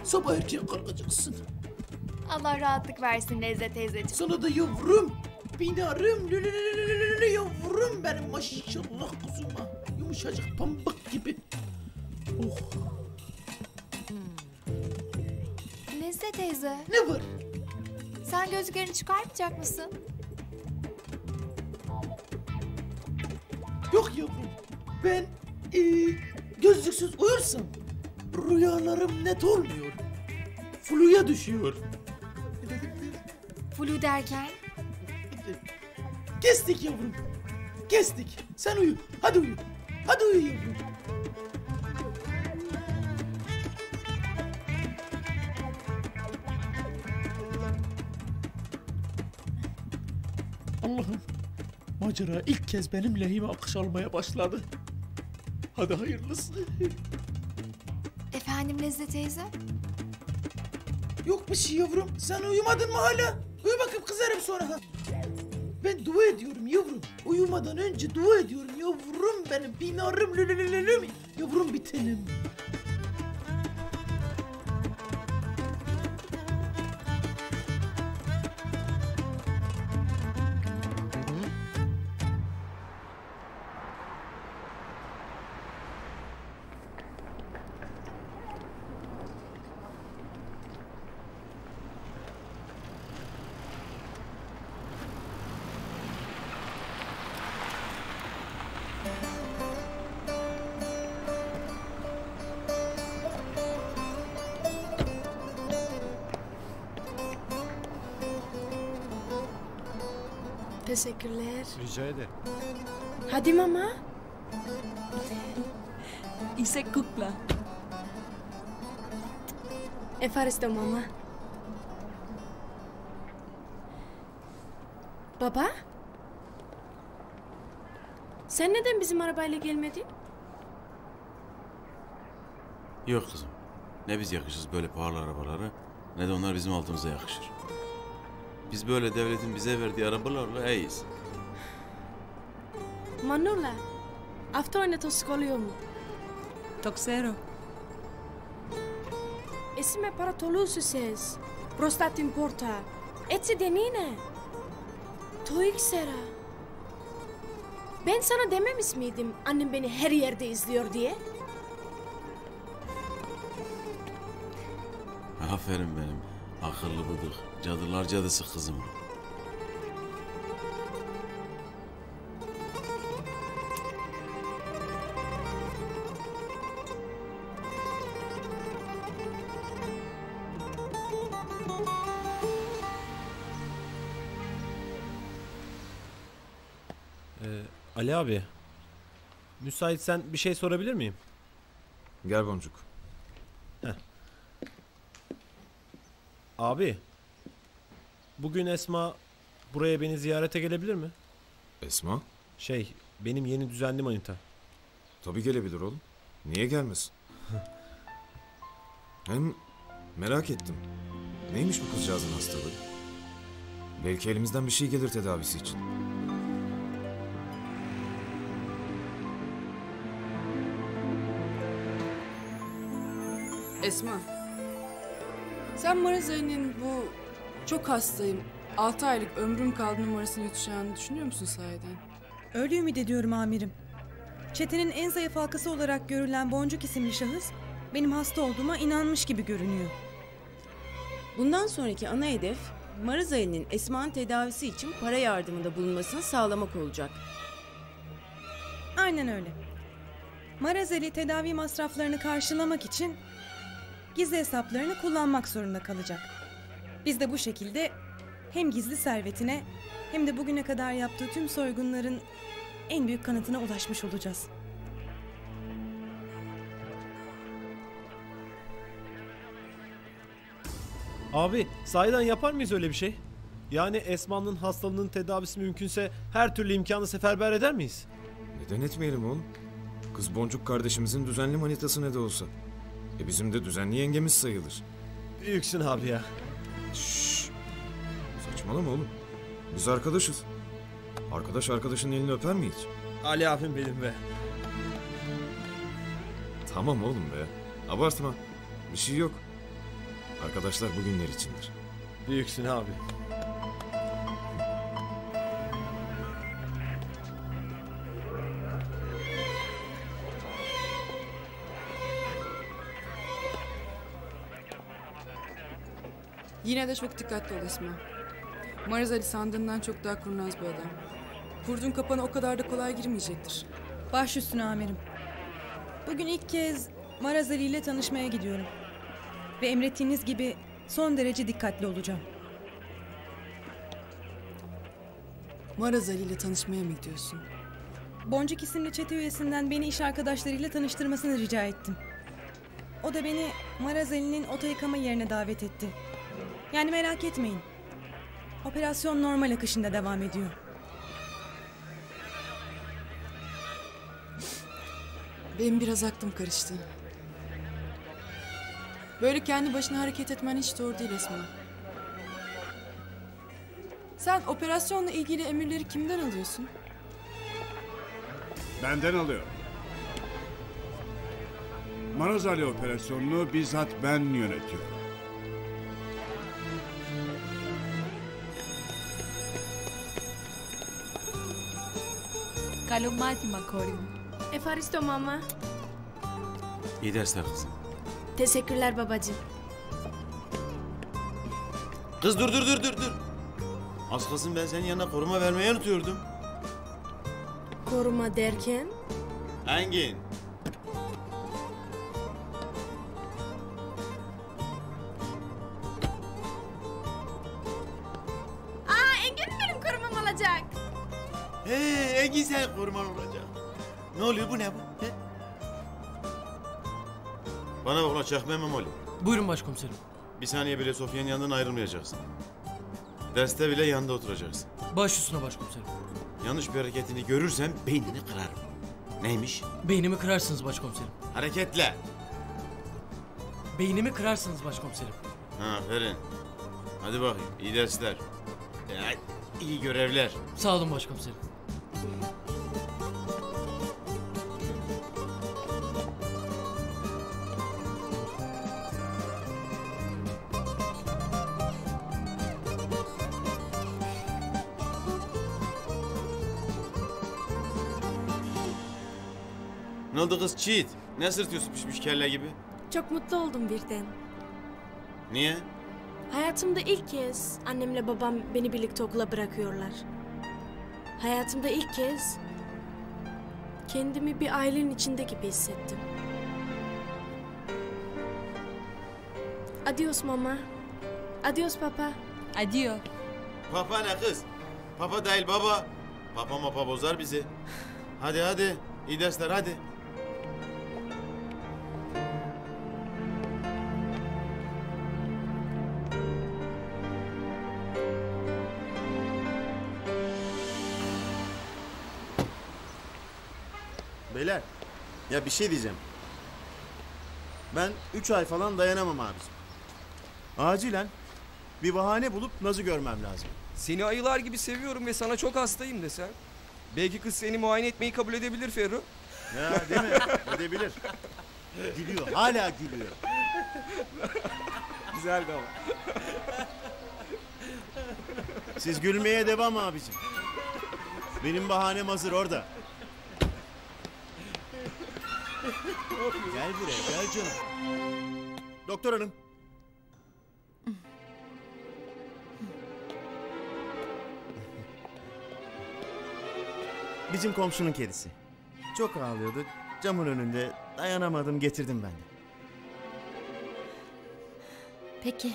Sabah erken kalkacaksın. Allah rahatlık versin Nezle teyzeciğim. Sana da yavrum. Binarım lülülülülülü yavrum benim maşallah kuzuma. Yumuşacık pamuk gibi. Oh. Nezle teyze. Ne var? Sen gözlüklerini çıkartmayacak mısın? Yok yavrum. Ben eee, gözlüksüz uyursam rüyalarım net olmuyor. Düşüyor. Flu derken? Kestik yavrum. Kestik. Sen uyu. Hadi uyu. Hadi uyu yavrum. Allah'ım. Macera ilk kez benim lehime akış almaya başladı. Hadi hayırlısı. Efendim Nezle teyze? Yok bir şey yavrum. Sen uyumadın mı hala? Uyu bakayım kızarım sonra. Ben dua ediyorum yavrum. Uyumadan önce dua ediyorum yavrum benim. Binarım lülülülülüm. Yavrum bitenim. Teşekkürler. Rica ederim. Hadi mama. İse kukla. Efaristo mama. Baba? Sen neden bizim arabayla gelmedin? Yok kızım. Ne biz yakışırız böyle pahalı arabalara ne de onlar bizim altımıza yakışır. Biz böyle devletin bize verdiği arabalarla iyiyiz. Manula. Αυτό είναι το σχολείο μου. Το ξέρω. Εσύ με παρατολούσες μπροστά την πόρτα. Έτσι δεν είναι. Το ήξερα. Ben sana dememiş miydim annem beni her yerde izliyor diye? Aferin benim akıllı bıdık. Cadılar cadısı kızım. Ee, Ali abi. Müsaitsen bir şey sorabilir miyim? Gel Boncuk. Abi. Bugün Esma buraya beni ziyarete gelebilir mi? Esma? Şey, benim yeni düzenli manita. Tabii gelebilir oğlum. Niye gelmesin? Hem merak ettim. Neymiş bu kızcağızın hastalığı? Belki elimizden bir şey gelir tedavisi için. Esma. Sen Marazeli'nin bu çok hastayım, 6 aylık ömrüm kaldı numarasını yutacağını düşünüyor musun sahiden? Öyle ümit ediyorum amirim. Çetenin en zayıf halkası olarak görülen Boncuk isimli şahıs benim hasta olduğuma inanmış gibi görünüyor. Bundan sonraki ana hedef Marazali'nin Esma'nın tedavisi için para yardımında bulunmasını sağlamak olacak. Aynen öyle. Marazeli tedavi masraflarını karşılamak için gizli hesaplarını kullanmak zorunda kalacak. Biz de bu şekilde hem gizli servetine hem de bugüne kadar yaptığı tüm soygunların en büyük kanıtına ulaşmış olacağız. Abi sahiden yapar mıyız öyle bir şey? Yani Esma'nın hastalığının tedavisi mümkünse her türlü imkanı seferber eder miyiz? Neden etmeyelim oğlum? Kız boncuk kardeşimizin düzenli manitası ne de olsa. E bizim de düzenli yengemiz sayılır. Büyüksün abi ya. Şşş. Saçmalama oğlum. Biz arkadaşız. Arkadaş arkadaşın elini öper mi hiç? Ali abim benim be. Tamam oğlum be. Abartma. Bir şey yok. Arkadaşlar bugünler içindir. Büyüksün abi. Yine de çok dikkatli ol Esma. Maraz Ali sandığından çok daha kurnaz bir adam. Kurduğun kapana o kadar da kolay girmeyecektir. Baş üstüne amirim. Bugün ilk kez Marazeli ile tanışmaya gidiyorum. Ve emrettiğiniz gibi son derece dikkatli olacağım. Maraz Ali ile tanışmaya mı gidiyorsun? Boncuk isimli çete üyesinden beni iş arkadaşlarıyla tanıştırmasını rica ettim. O da beni Marazeli'nin oto yıkama yerine davet etti. Yani merak etmeyin. Operasyon normal akışında devam ediyor. Benim biraz aklım karıştı. Böyle kendi başına hareket etmen hiç doğru değil Esma. Sen operasyonla ilgili emirleri kimden alıyorsun? Benden alıyor. Maraz Ali operasyonunu bizzat ben yönetiyorum. Καλό μάθημα, κόρη μου. Ευχαριστώ mama. İyi dersler kızım. Teşekkürler babacığım. Kız dur dur dur dur dur. Az kalsın ben senin yanına koruma vermeyi unutuyordum. Koruma derken? Engin. Koruman olacak. Ne oluyor bu ne bu? He? Bana bak ulan çakma Memoli. Buyurun başkomiserim. Bir saniye bile Sofya'nın yanından ayrılmayacaksın. Derste bile yanında oturacaksın. Baş üstüne başkomiserim. Yanlış bir hareketini görürsem beynini kırarım. Neymiş? Beynimi kırarsınız başkomiserim. Hareketle. Beynimi kırarsınız başkomiserim. Ha, aferin. Hadi bakayım iyi dersler. Ya, iyi görevler. Sağ olun başkomiserim. Ne oldu kız çiğit? Ne sırtıyorsun pişmiş kelle gibi? Çok mutlu oldum birden. Niye? Hayatımda ilk kez annemle babam beni birlikte okula bırakıyorlar. Hayatımda ilk kez kendimi bir ailenin içinde gibi hissettim. Adios mama. Adios papa. Adio. Papa ne kız? Papa değil baba. Papa mapa bozar bizi. Hadi hadi. İyi dersler hadi. Ya bir şey diyeceğim. Ben 3 ay falan dayanamam abicim. Acilen bir bahane bulup Naz'ı görmem lazım. Seni ayılar gibi seviyorum ve sana çok hastayım desem. Belki kız seni muayene etmeyi kabul edebilir Ferru. Ya değil mi? Edebilir. Gülüyor. Hala gülüyor. Güzeldi ama. Siz gülmeye devam abicim. Benim bahanem hazır orada. Gel buraya gel canım. Doktor hanım. Bizim komşunun kedisi. Çok ağlıyordu. Camın önünde dayanamadım getirdim ben de. Peki,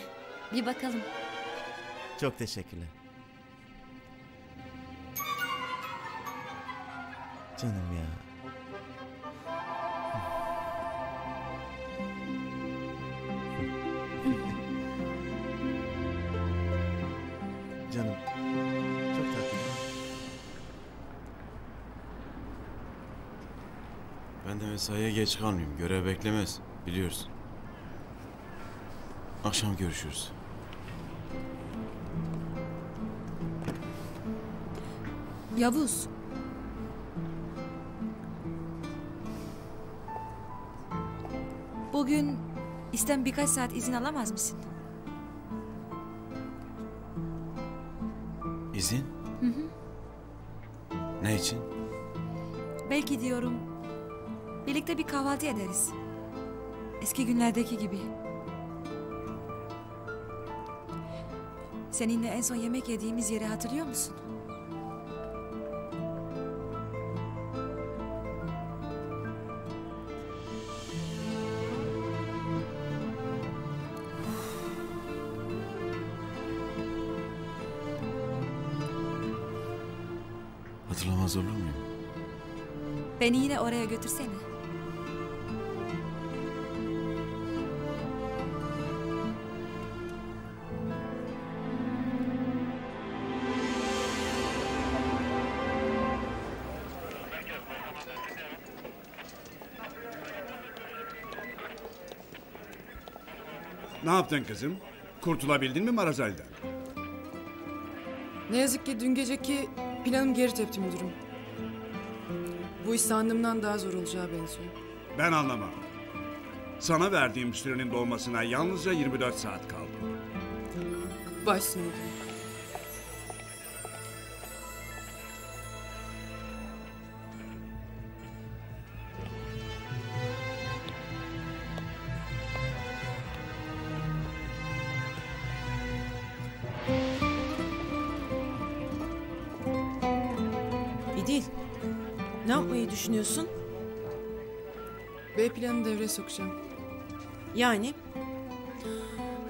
bir bakalım. Çok teşekkürler. Canım ya. Mesaiye geç kalmayayım. Görev beklemez. Biliyorsun. Akşam görüşürüz. Yavuz. Bugün isten birkaç saat izin alamaz mısın? İzin? Hı hı. Ne için? Belki diyorum birlikte bir kahvaltı ederiz. Eski günlerdeki gibi. Seninle en son yemek yediğimiz yeri hatırlıyor musun? Hatırlamaz olur muyum? Beni yine oraya götürsene. Yaptın kızım? Kurtulabildin mi Marazali'den? Ne yazık ki dün geceki planım geri tepti müdürüm. Bu iş sandığımdan daha zor olacağı benziyor. Ben anlamam. Sana verdiğim sürenin dolmasına yalnızca 24 saat kaldı. Baş üstüne müdürüm. Ne yapmayı düşünüyorsun? B planını devreye sokacağım. Yani?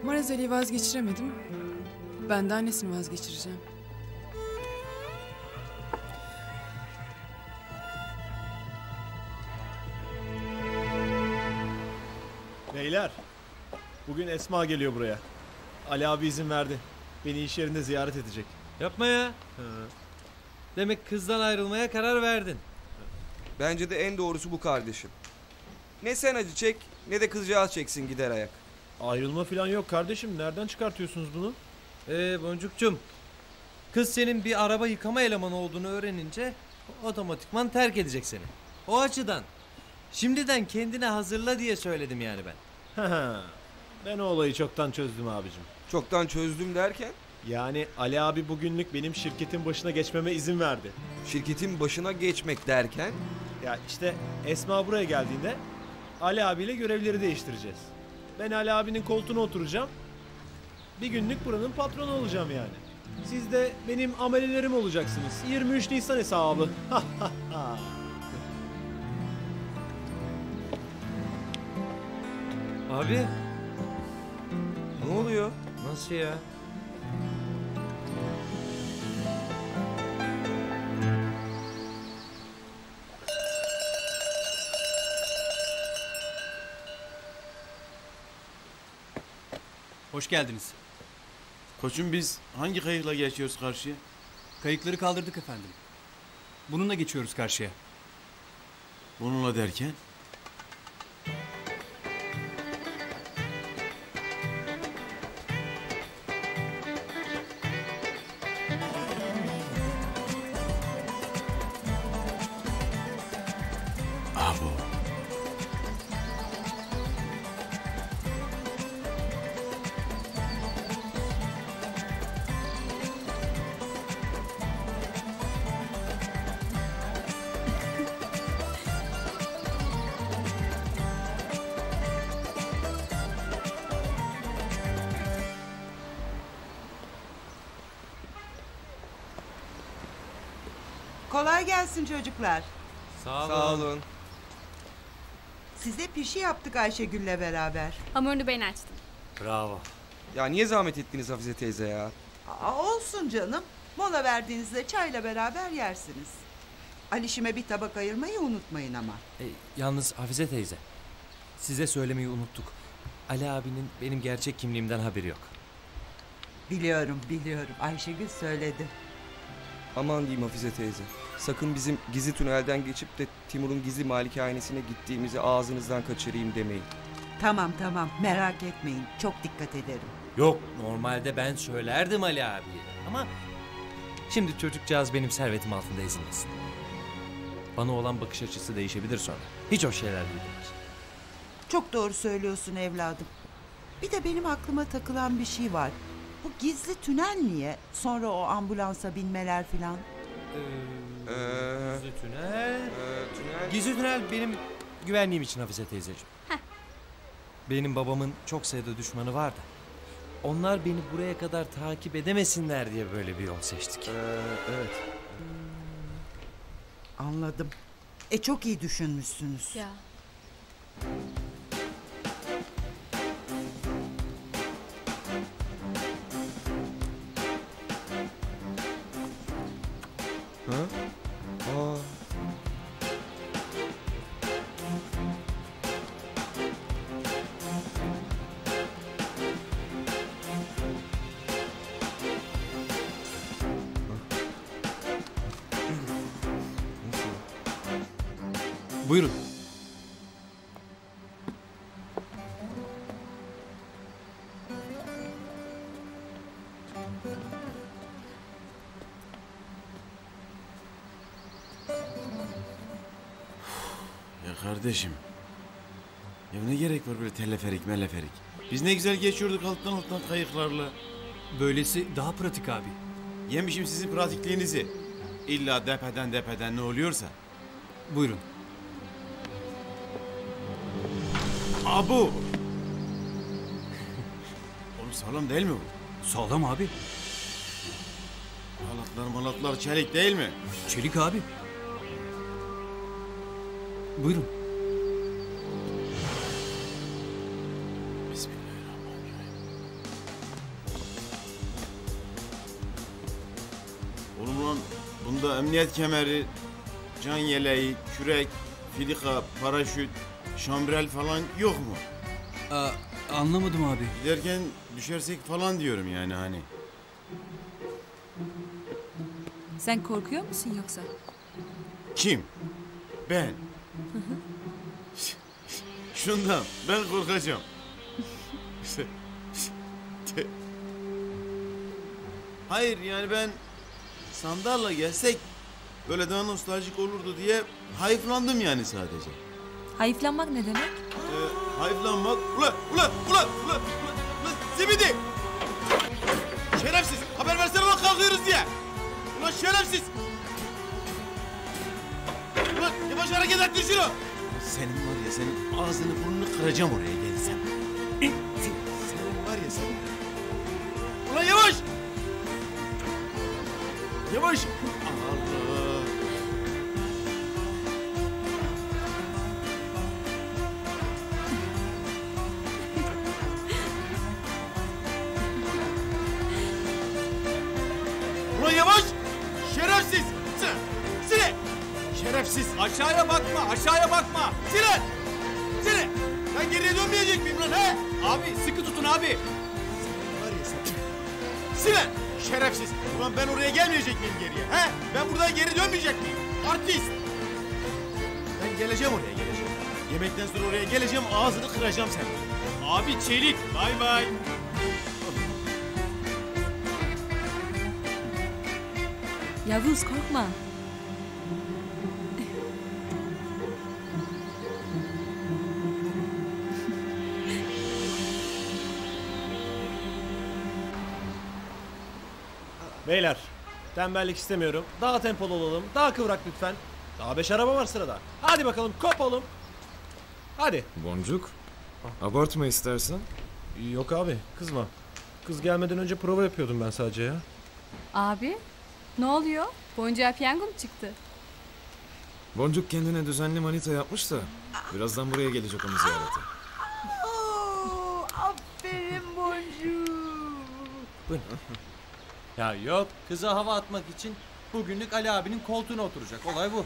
Marazeli'yi vazgeçiremedim. Ben de annesini vazgeçireceğim. Beyler, bugün Esma geliyor buraya. Ali abi izin verdi. Beni iş yerinde ziyaret edecek. Yapma ya. Demek kızdan ayrılmaya karar verdin. Bence de en doğrusu bu kardeşim. Ne sen acı çek ne de kızcağız çeksin gider ayak. Ayrılma falan yok kardeşim. Nereden çıkartıyorsunuz bunu? Ee Boncuk'cum. Kız senin bir araba yıkama elemanı olduğunu öğrenince otomatikman terk edecek seni. O açıdan. Şimdiden kendine hazırla diye söyledim yani ben. ben o olayı çoktan çözdüm abicim. Çoktan çözdüm derken? Yani Ali abi bugünlük benim şirketin başına geçmeme izin verdi. Şirketin başına geçmek derken? Ya işte Esma buraya geldiğinde Ali abiyle görevleri değiştireceğiz. Ben Ali abinin koltuğuna oturacağım. Bir günlük buranın patronu olacağım yani. Siz de benim amelelerim olacaksınız. 23 Nisan hesabı. Abi. Ne oluyor? Nasıl ya? Hoş geldiniz. Koçum biz hangi kayıkla geçiyoruz karşıya? Kayıkları kaldırdık efendim. Bununla geçiyoruz karşıya. Bununla derken? Çocuklar. Sağ olun. Sağ olun. Size pişi yaptık Ayşegül'le beraber. Hamurunu ben açtım. Bravo. Ya niye zahmet ettiniz Hafize teyze ya? Aa, olsun canım. Mola verdiğinizde çayla beraber yersiniz. Alişime bir tabak ayırmayı unutmayın ama. E, yalnız Hafize teyze. Size söylemeyi unuttuk. Ali abinin benim gerçek kimliğimden haberi yok. Biliyorum, biliyorum. Ayşegül söyledi. Aman diyeyim Hafize teyze. Sakın bizim gizli tünelden geçip de Timur'un gizli malikanesine gittiğimizi ağzınızdan kaçırayım demeyin. Tamam tamam merak etmeyin. Çok dikkat ederim. Yok normalde ben söylerdim Ali abiye. Ama şimdi çocukcağız benim servetim altında ezilmesin. Bana olan bakış açısı değişebilir sonra. Hiç o şeyler değil. Çok doğru söylüyorsun evladım. Bir de benim aklıma takılan bir şey var. Bu gizli tünel niye? Sonra o ambulansa binmeler filan. Gizli tünel. Gizli tünel benim güvenliğim için Hafize teyzeciğim. Benim babamın çok sayıda düşmanı vardı. Onlar beni buraya kadar takip edemesinler diye böyle bir yol seçtik. evet. Anladım. E çok iyi düşünmüşsünüz. Ya. Kardeşim. Ya ne gerek var böyle teleferik meleferik? Biz ne güzel geçiyorduk alttan alttan kayıklarla. Böylesi daha pratik abi. Yemişim sizin pratikliğinizi. İlla depeden depeden ne oluyorsa. Buyurun. Abu! Oğlum sağlam değil mi bu? Sağlam abi. Halatlar malatlar çelik değil mi? Çelik abi. Buyurun. Emniyet kemeri, can yeleği, kürek, filika, paraşüt, şambrel falan yok mu? Aa, anlamadım abi. Giderken düşersek falan diyorum yani hani. Sen korkuyor musun yoksa? Kim? Ben. Şundan ben korkacağım. Hayır yani ben sandalla gelsek böyle daha nostaljik olurdu diye hayıflandım yani sadece. Hayıflanmak ne demek? Ee, hayıflanmak... Ula ula ula ula ula zibidi! Şerefsiz! Haber versene lan kalkıyoruz diye! Ulan şerefsiz! Ulan yavaş hareket ettir şunu! Senin var ya senin ağzını burnunu kıracağım oraya gelsem. Senin var ya sen... Ulan yavaş! Yavaş! Allah! Aşağıya bakma, aşağıya bakma. Sine! Sine! Ben geriye dönmeyecek miyim lan he? Abi sıkı tutun abi. Var sen... Şerefsiz! Ulan ben oraya gelmeyecek miyim geriye he? Ben buradan geri dönmeyecek miyim? Artist! Ben geleceğim oraya geleceğim. Yemekten sonra oraya geleceğim ağzını kıracağım senin. Abi çelik. Bay bay. Yavuz korkma. Beyler, tembellik istemiyorum. Daha tempolu olalım, daha kıvrak lütfen. Daha beş araba var sırada. Hadi bakalım kop oğlum. Hadi. Boncuk. Abartma istersen. Yok abi, kızma. Kız gelmeden önce prova yapıyordum ben sadece ya. Abi ne oluyor? Boncuğa piyango mu çıktı? Boncuk kendine düzenli manita yapmış da birazdan buraya gelecek onu ziyarete. Oo, aferin boncuğum. Ya yok kıza hava atmak için bugünlük Ali abinin koltuğuna oturacak. Olay bu.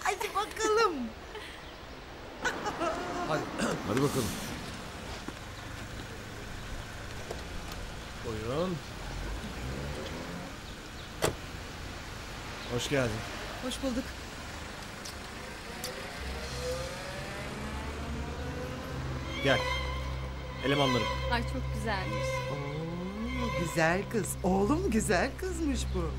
Hadi bakalım. Hadi. Hadi bakalım. Buyurun. Hoş geldin. Hoş bulduk. Gel. Elemanlarım. Ay çok güzelmiş. Güzel kız. Oğlum güzel kızmış bu.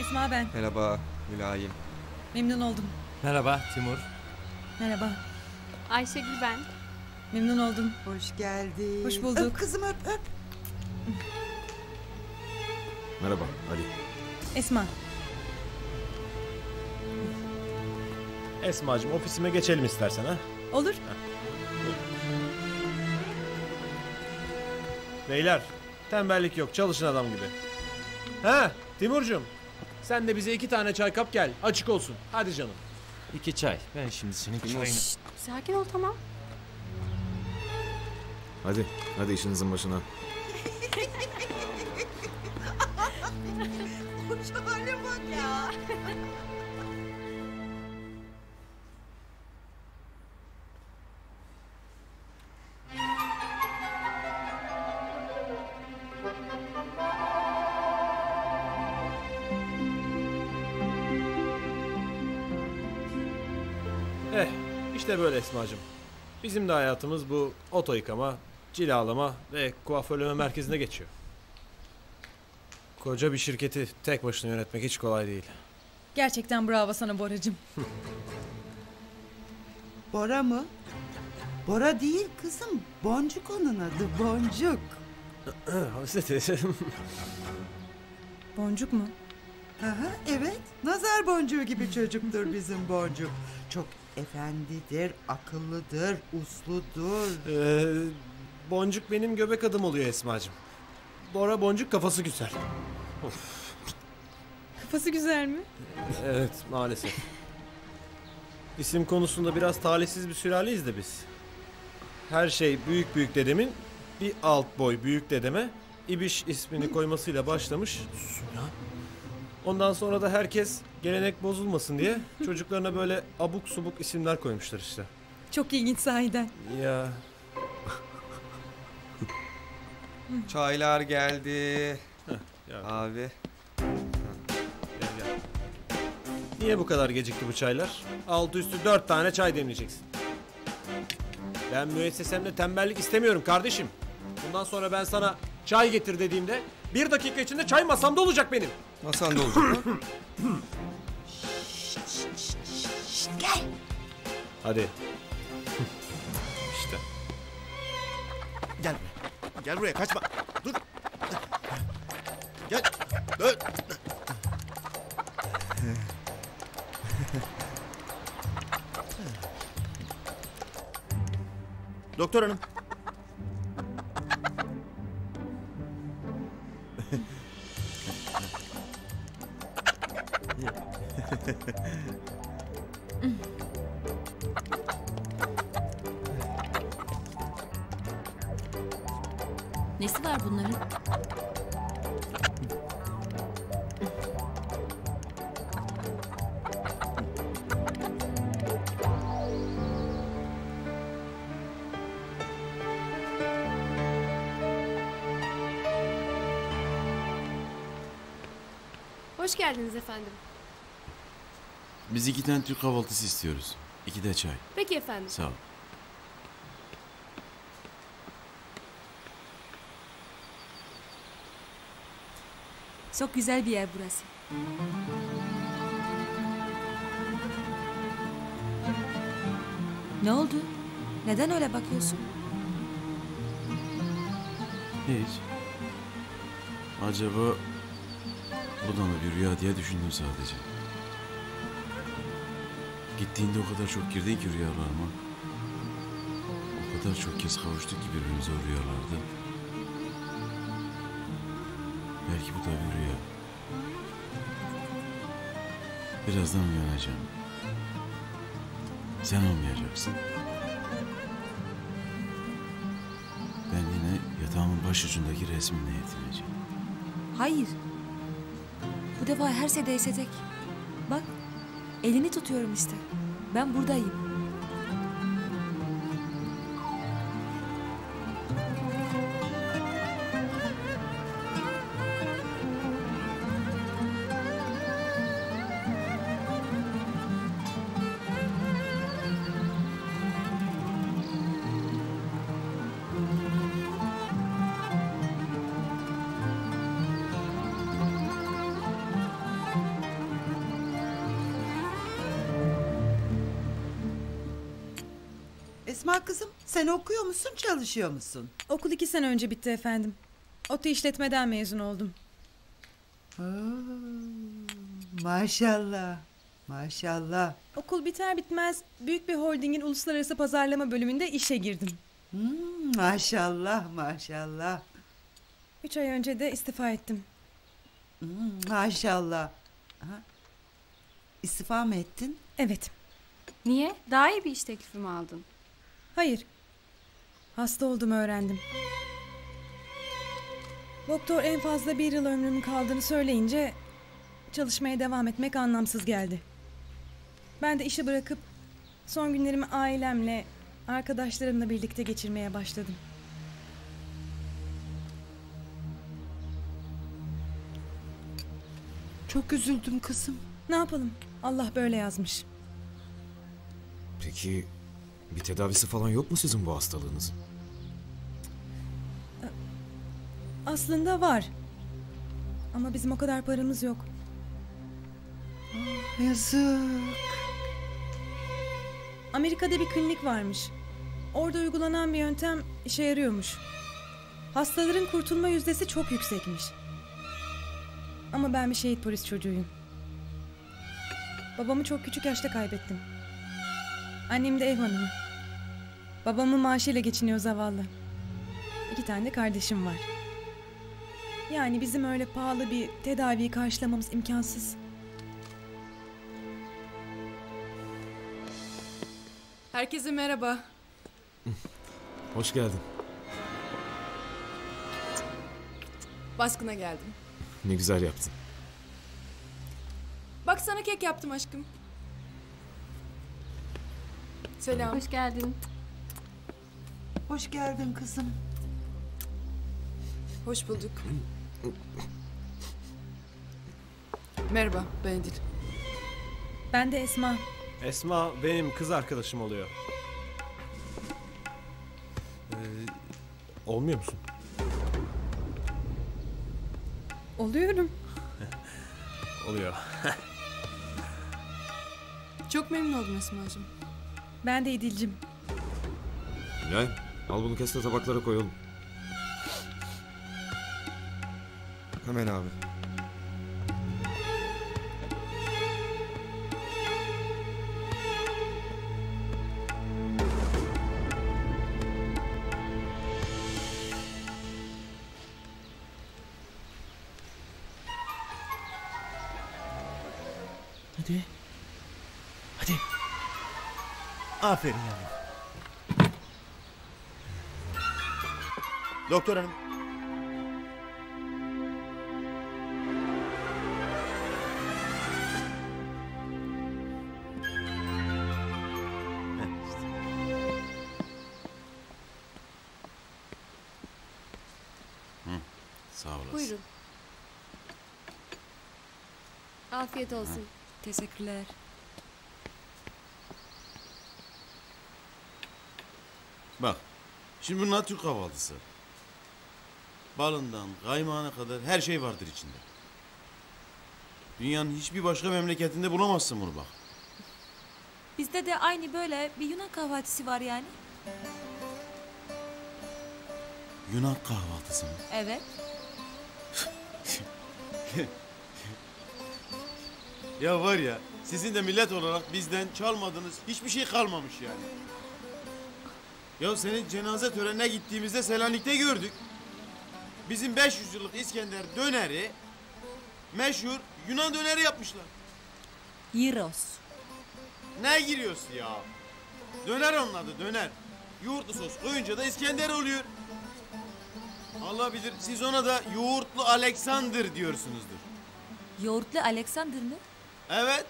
Esma ben. Merhaba Mülayim. Memnun oldum. Merhaba Timur. Merhaba. Ayşegül ben. Memnun oldum. Hoş geldin. Hoş bulduk. Öp kızım öp öp. Merhaba Ali. Esma. Esma'cığım ofisime geçelim istersen ha. Olur. Beyler tembellik yok çalışın adam gibi. Ha Timurcuğum sen de bize iki tane çay kap gel açık olsun. Hadi canım. İki çay. Ben şimdi senin çayını... Sakin ol tamam. Hadi, hadi işinizin başına. Şu hale bak ya. İşte böyle Esma'cığım. Bizim de hayatımız bu oto yıkama, cilalama ve kuaförleme merkezinde geçiyor. Koca bir şirketi tek başına yönetmek hiç kolay değil. Gerçekten bravo sana Boracığım. Bora mı? Bora değil kızım. Boncuk onun adı. Boncuk. Boncuk mu? Aha, evet. Nazar boncuğu gibi çocuktur bizim boncuk. Çok efendidir, akıllıdır, usludur. Ee, boncuk benim göbek adım oluyor Esma'cığım. Bora boncuk kafası güzel. Of, Kafası güzel mi? evet maalesef. İsim konusunda biraz talihsiz bir sülaleyiz de biz. Her şey büyük büyük dedemin bir alt boy büyük dedeme İbiş ismini koymasıyla başlamış. Ondan sonra da herkes gelenek bozulmasın diye çocuklarına böyle abuk subuk isimler koymuşlar işte. Çok ilginç sahiden. Ya Çaylar geldi. ya. Abi. Gel, gel. Niye bu kadar gecikti bu çaylar? Altı üstü dört tane çay demleyeceksin. Ben müessesemde tembellik istemiyorum kardeşim. Bundan sonra ben sana çay getir dediğimde bir dakika içinde çay masamda olacak benim. Masanda olacak ha? Gel. Hadi. işte. Gel buraya. Gel buraya kaçma. Dur. Gel. Dur. Doktor hanım. Biz iki tane Türk kahvaltısı istiyoruz. İki de çay. Peki efendim. Sağ ol. Çok güzel bir yer burası. Ne oldu? Neden öyle bakıyorsun? Hiç. Acaba bu da mı bir rüya diye düşündüm sadece. Gittiğinde o kadar çok girdin ki rüyalarıma. O kadar çok kez kavuştuk ki birbirimize o rüyalarda. Belki bu da bir rüya. Birazdan uyanacağım. Sen olmayacaksın. Ben yine yatağımın başucundaki resminle yetineceğim. Hayır. Bu defa her şey değişecek. Elini tutuyorum işte. Ben buradayım. Esma kızım sen okuyor musun çalışıyor musun? Okul iki sene önce bitti efendim. Oto işletmeden mezun oldum. Maşallah. Maşallah. Okul biter bitmez büyük bir holdingin uluslararası pazarlama bölümünde işe girdim. Hmm, maşallah maşallah. Üç ay önce de istifa ettim. Hmm, maşallah. Ha? İstifa mı ettin? Evet. Niye? Daha iyi bir iş teklifi mi aldın? Hayır. Hasta olduğumu öğrendim. Doktor en fazla bir yıl ömrümün kaldığını söyleyince çalışmaya devam etmek anlamsız geldi. Ben de işi bırakıp son günlerimi ailemle, arkadaşlarımla birlikte geçirmeye başladım. Çok üzüldüm kızım. Ne yapalım? Allah böyle yazmış. Peki bir tedavisi falan yok mu sizin bu hastalığınızın? Aslında var. Ama bizim o kadar paramız yok. Yazık. Amerika'da bir klinik varmış. Orada uygulanan bir yöntem işe yarıyormuş. Hastaların kurtulma yüzdesi çok yüksekmiş. Ama ben bir şehit polis çocuğuyum. Babamı çok küçük yaşta kaybettim. Annem de ev hanımı. Babamın maaşıyla geçiniyor zavallı. İki tane de kardeşim var. Yani bizim öyle pahalı bir tedaviyi karşılamamız imkansız. Herkese merhaba. Hoş geldin. Baskına geldim. Ne güzel yaptın. Bak sana kek yaptım aşkım. Selam. Hoş geldin. Hoş geldin kızım. Hoş bulduk. Merhaba, ben Edil. Ben de Esma. Esma benim kız arkadaşım oluyor. Ee, olmuyor musun? Oluyorum. Oluyor. Çok memnun oldum Esma'cığım. Ben de İdil'cim. Gel al bunu kes de tabaklara koyalım. Hemen abi. Aferin yavrum. Doktor hanım. Sağ olasın. Buyurun. Afiyet olsun. Teşekkürler. Bak. Şimdi bunlar Türk kahvaltısı. Balından kaymağına kadar her şey vardır içinde. Dünyanın hiçbir başka memleketinde bulamazsın bunu bak. Bizde de aynı böyle bir Yunan kahvaltısı var yani. Yunan kahvaltısı mı? Evet. Ya var ya sizin de millet olarak bizden çalmadığınız hiçbir şey kalmamış yani. Ya senin cenaze törenine gittiğimizde Selanik'te gördük. Bizim 500 yıllık İskender döneri meşhur Yunan döneri yapmışlar. Yiros. Ne giriyorsun ya? Döner onun adı döner. Yoğurtlu sos koyunca da İskender oluyor. Allah bilir siz ona da yoğurtlu Alexander diyorsunuzdur. Yoğurtlu Alexander mı? Evet.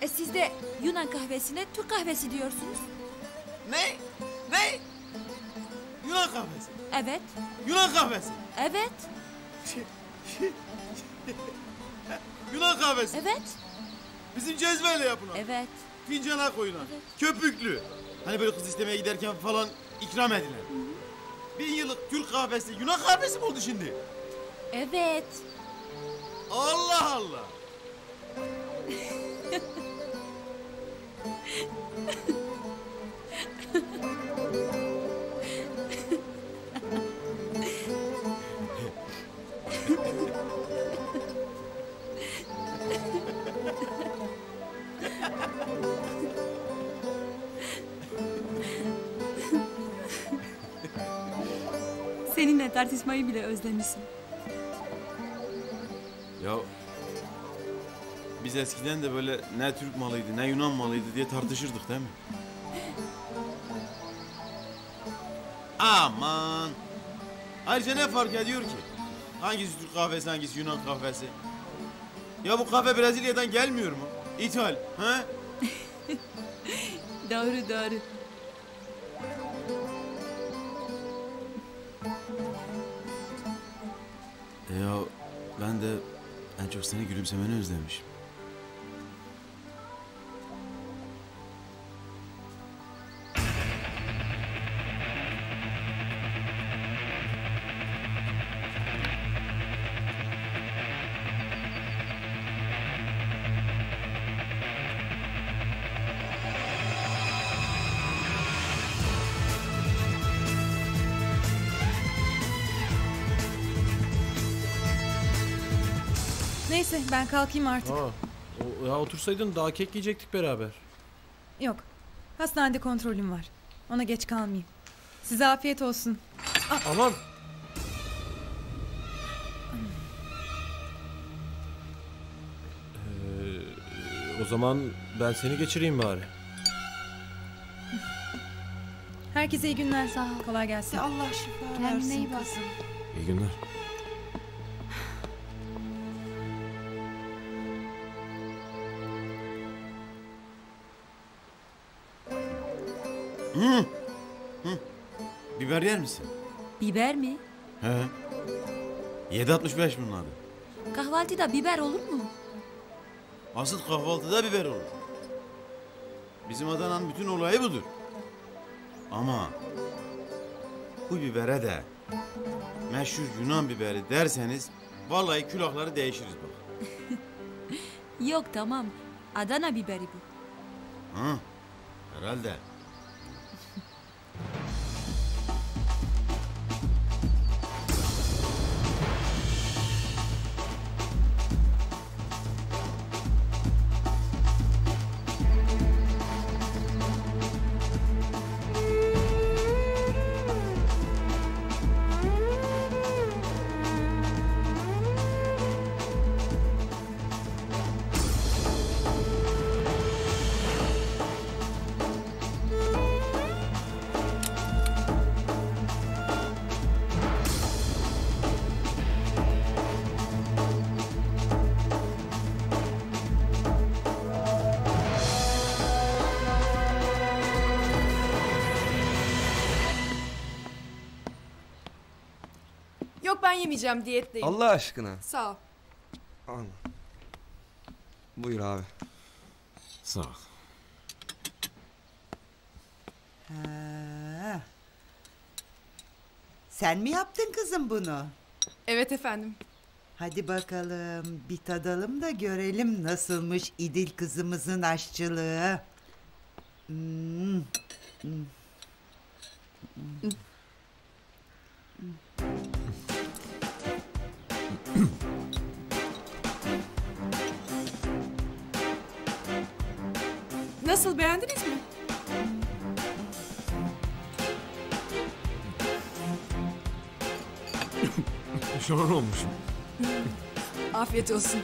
E siz de Yunan kahvesine Türk kahvesi diyorsunuz. Ne? Ne? Yunan kahvesi. Evet. Yunan kahvesi. Evet. Yunan kahvesi. Evet. Bizim cezveyle yapılan. Evet. Fincana koyulan. Köpüklü. Hani böyle kız istemeye giderken falan ikram edilen. Bin yıllık Türk kahvesi Yunan kahvesi mi oldu şimdi? Evet. Allah Allah. Seninle tartışmayı bile özlemişim. Ya biz eskiden de böyle ne Türk malıydı ne Yunan malıydı diye tartışırdık değil mi? Aman. Ayrıca ne fark ediyor ki? Hangisi Türk kahvesi hangisi Yunan kahvesi? Ya bu kahve Brezilya'dan gelmiyor mu? İthal. He? Doğru doğru. E ya ben de en çok seni gülümsemeni özlemişim. Ben kalkayım artık. Aa, o- ya otursaydın daha kek yiyecektik beraber. Yok. Hastanede kontrolüm var. Ona geç kalmayayım. Size afiyet olsun. Aman. Ee, o zaman ben seni geçireyim bari. Herkese iyi günler. Sağ ol. Kolay gelsin. Allah şifa Kendine iyi versin bak. kızım. İyi günler. Hı. Hı. Biber yer misin? Biber mi? He. 7.65 bunun adı. Kahvaltıda biber olur mu? Asıl kahvaltıda biber olur. Bizim Adana'nın bütün olayı budur. Ama bu bibere de meşhur Yunan biberi derseniz vallahi külahları değişiriz bak. Yok tamam. Adana biberi bu. Ha, herhalde. Yemeyeceğim diyetteyim. Allah aşkına. Sağ ol. Al. Buyur abi. Sağ ol. Ha. Sen mi yaptın kızım bunu? Evet efendim. Hadi bakalım bir tadalım da görelim nasılmış İdil kızımızın aşçılığı. Hmm. Hmm. Nasıl beğendiniz mi? Şahane olmuş. Afiyet olsun.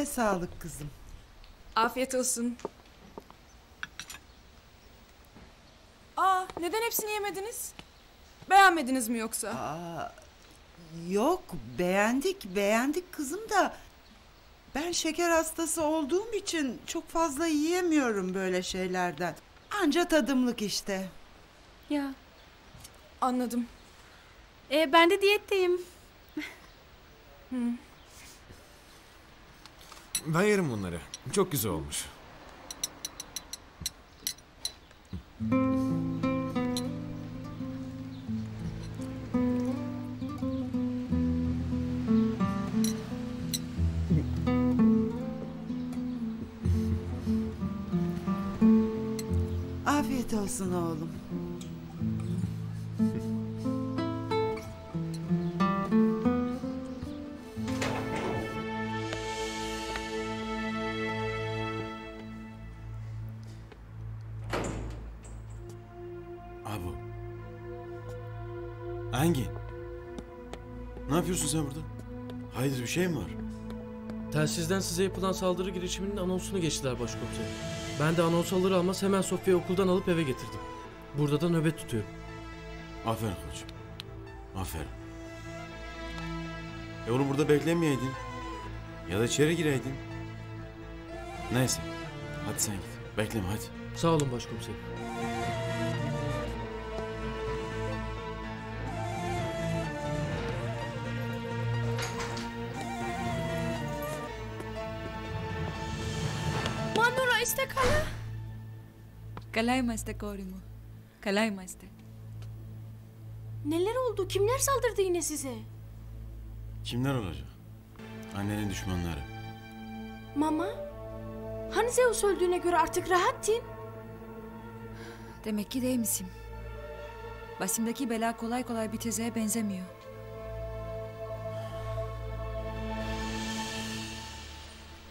Eline sağlık kızım. Afiyet olsun. Aa, neden hepsini yemediniz? Beğenmediniz mi yoksa? Aa, yok beğendik beğendik kızım da ben şeker hastası olduğum için çok fazla yiyemiyorum böyle şeylerden. Anca tadımlık işte. Ya. Anladım. E, ben de diyetteyim. Ben yerim bunları. Çok güzel olmuş. Afiyet olsun oğlum. Yapıyorsun sen burada? Hayırdır bir şey mi var? Telsizden size yapılan saldırı girişiminin anonsunu geçtiler başkomiserim. Ben de anons alır almaz hemen Sofya'yı okuldan alıp eve getirdim. Burada da nöbet tutuyorum. Aferin koçum. Aferin. E onu burada beklemeyeydin. Ya da içeri gireydin. Neyse. Hadi sen git. Bekleme hadi. Sağ olun başkomiserim. Kalayma este kόρη μου. Kalayma este. Neler oldu? Kimler saldırdı yine size? Kimler olacak? Annenin düşmanları. Mama? Hani Zeus öldüğüne göre artık rahattın? Demek ki değil misin? Başımdaki bela kolay kolay bir tezeye benzemiyor.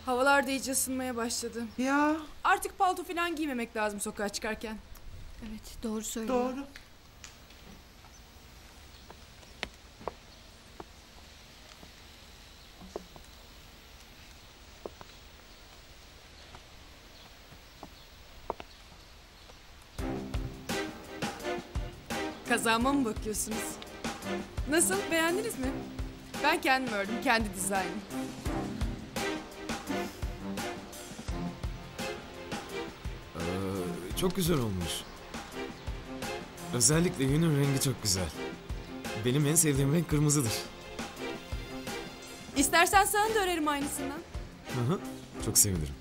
Havalar da iyice ısınmaya başladı. Ya. Artık palto falan giymemek lazım sokağa çıkarken. Evet doğru söylüyor. Doğru. Kazağıma mı bakıyorsunuz? Nasıl? Beğendiniz mi? Ben kendim ördüm. Kendi dizaynım. Çok güzel olmuş. Özellikle yünün rengi çok güzel. Benim en sevdiğim renk kırmızıdır. İstersen sana da örerim aynısından. Hı hı. Çok sevinirim.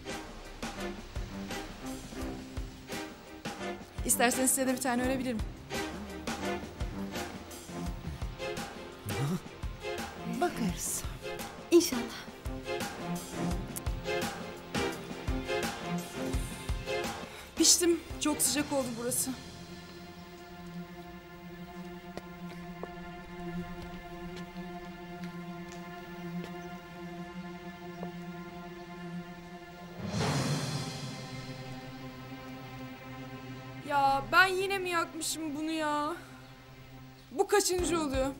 İsterseniz size de bir tane örebilirim. Burası. Ya ben yine mi yakmışım bunu ya? Bu kaçıncı oluyor?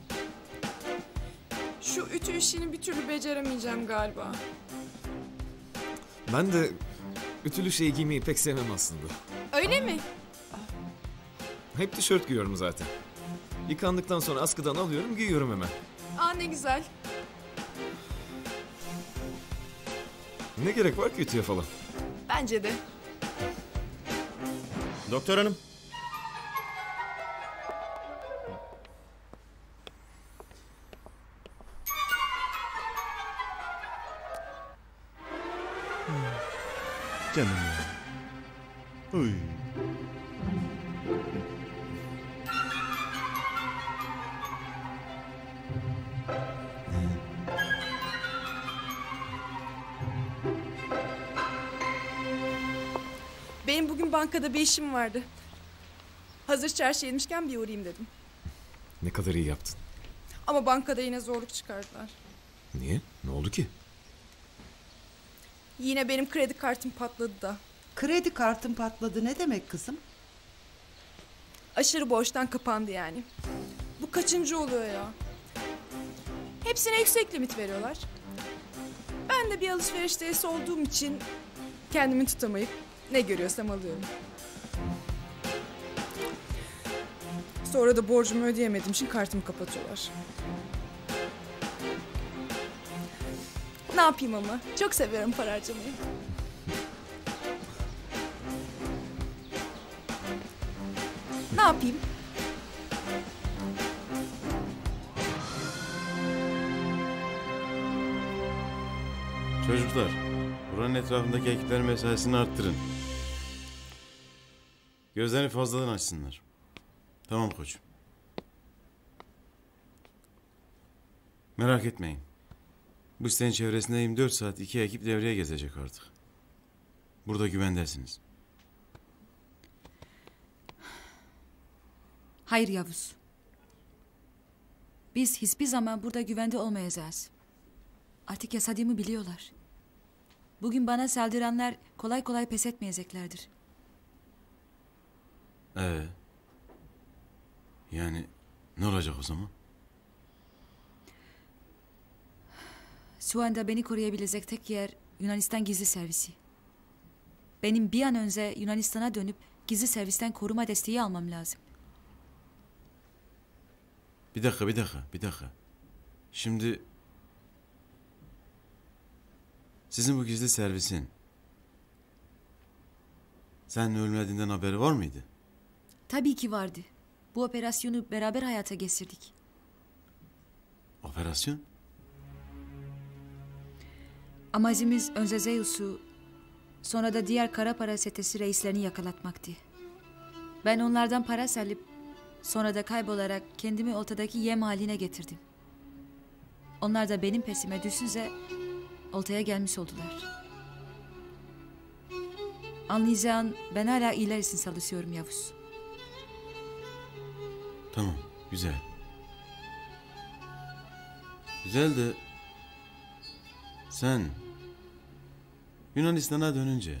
Şu ütü işini bir türlü beceremeyeceğim galiba. Ben de ütülü şey giymeyi pek sevmem aslında. Öyle mi? Hep tişört giyiyorum zaten. Yıkandıktan sonra askıdan alıyorum giyiyorum hemen. Aa ne güzel. Ne gerek var ki ütüye falan? Bence de. Doktor hanım. Canım bankada bir işim vardı. Hazır çarşıya inmişken bir uğrayayım dedim. Ne kadar iyi yaptın. Ama bankada yine zorluk çıkardılar. Niye? Ne oldu ki? Yine benim kredi kartım patladı da. Kredi kartın patladı ne demek kızım? Aşırı borçtan kapandı yani. Bu kaçıncı oluyor ya? Hepsine yüksek limit veriyorlar. Ben de bir alışveriş dayısı olduğum için kendimi tutamayıp ne görüyorsam alıyorum. Sonra da borcumu ödeyemediğim için kartımı kapatıyorlar. Ne yapayım ama? Çok seviyorum para harcamayı. Ne yapayım? Çocuklar, buranın etrafındaki ekiplerin mesaisini arttırın. Gözlerini fazladan açsınlar. Tamam koçum. Merak etmeyin. Bu sitenin çevresinde 24 saat iki ekip devreye gezecek artık. Burada güvendesiniz. Hayır Yavuz. Biz hiçbir zaman burada güvende olmayacağız. Artık yasadığımı biliyorlar. Bugün bana saldıranlar kolay kolay pes etmeyeceklerdir. Ee, yani ne olacak o zaman? Şu anda beni koruyabilecek tek yer Yunanistan gizli servisi. Benim bir an önce Yunanistan'a dönüp gizli servisten koruma desteği almam lazım. Bir dakika, bir dakika, bir dakika. Şimdi... Sizin bu gizli servisin... Sen ölmediğinden haberi var mıydı? Tabii ki vardı. Bu operasyonu beraber hayata geçirdik. Operasyon? Amacımız önce Zeus'u, sonra da diğer kara para çetesi reislerini yakalatmaktı. Ben onlardan para salıp, sonra da kaybolarak kendimi oltadaki yem haline getirdim. Onlar da benim pesime düşünce oltaya gelmiş oldular. Anlayacağın ben hala iyiler için çalışıyorum Yavuz. Tamam, güzel. Güzel de... Sen... Yunanistan'a dönünce...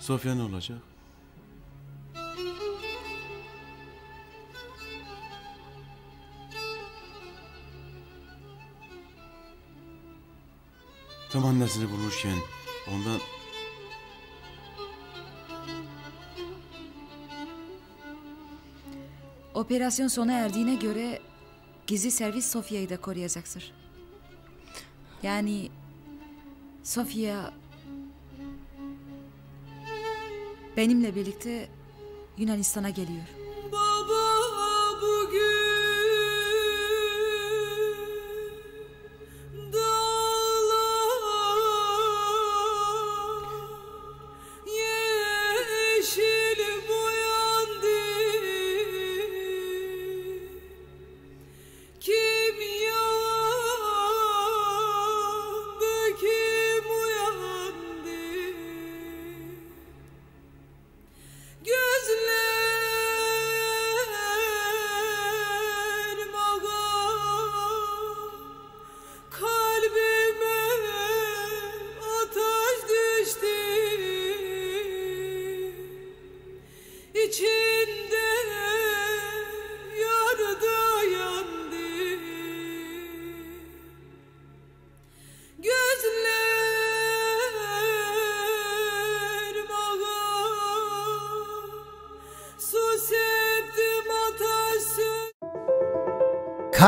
Sofya ne olacak? Tam annesini bulmuşken ondan Operasyon sona erdiğine göre gizli servis Sofya'yı da koruyacaktır. Yani Sofya benimle birlikte Yunanistan'a geliyor.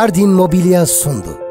Kardin Mobilya sundu.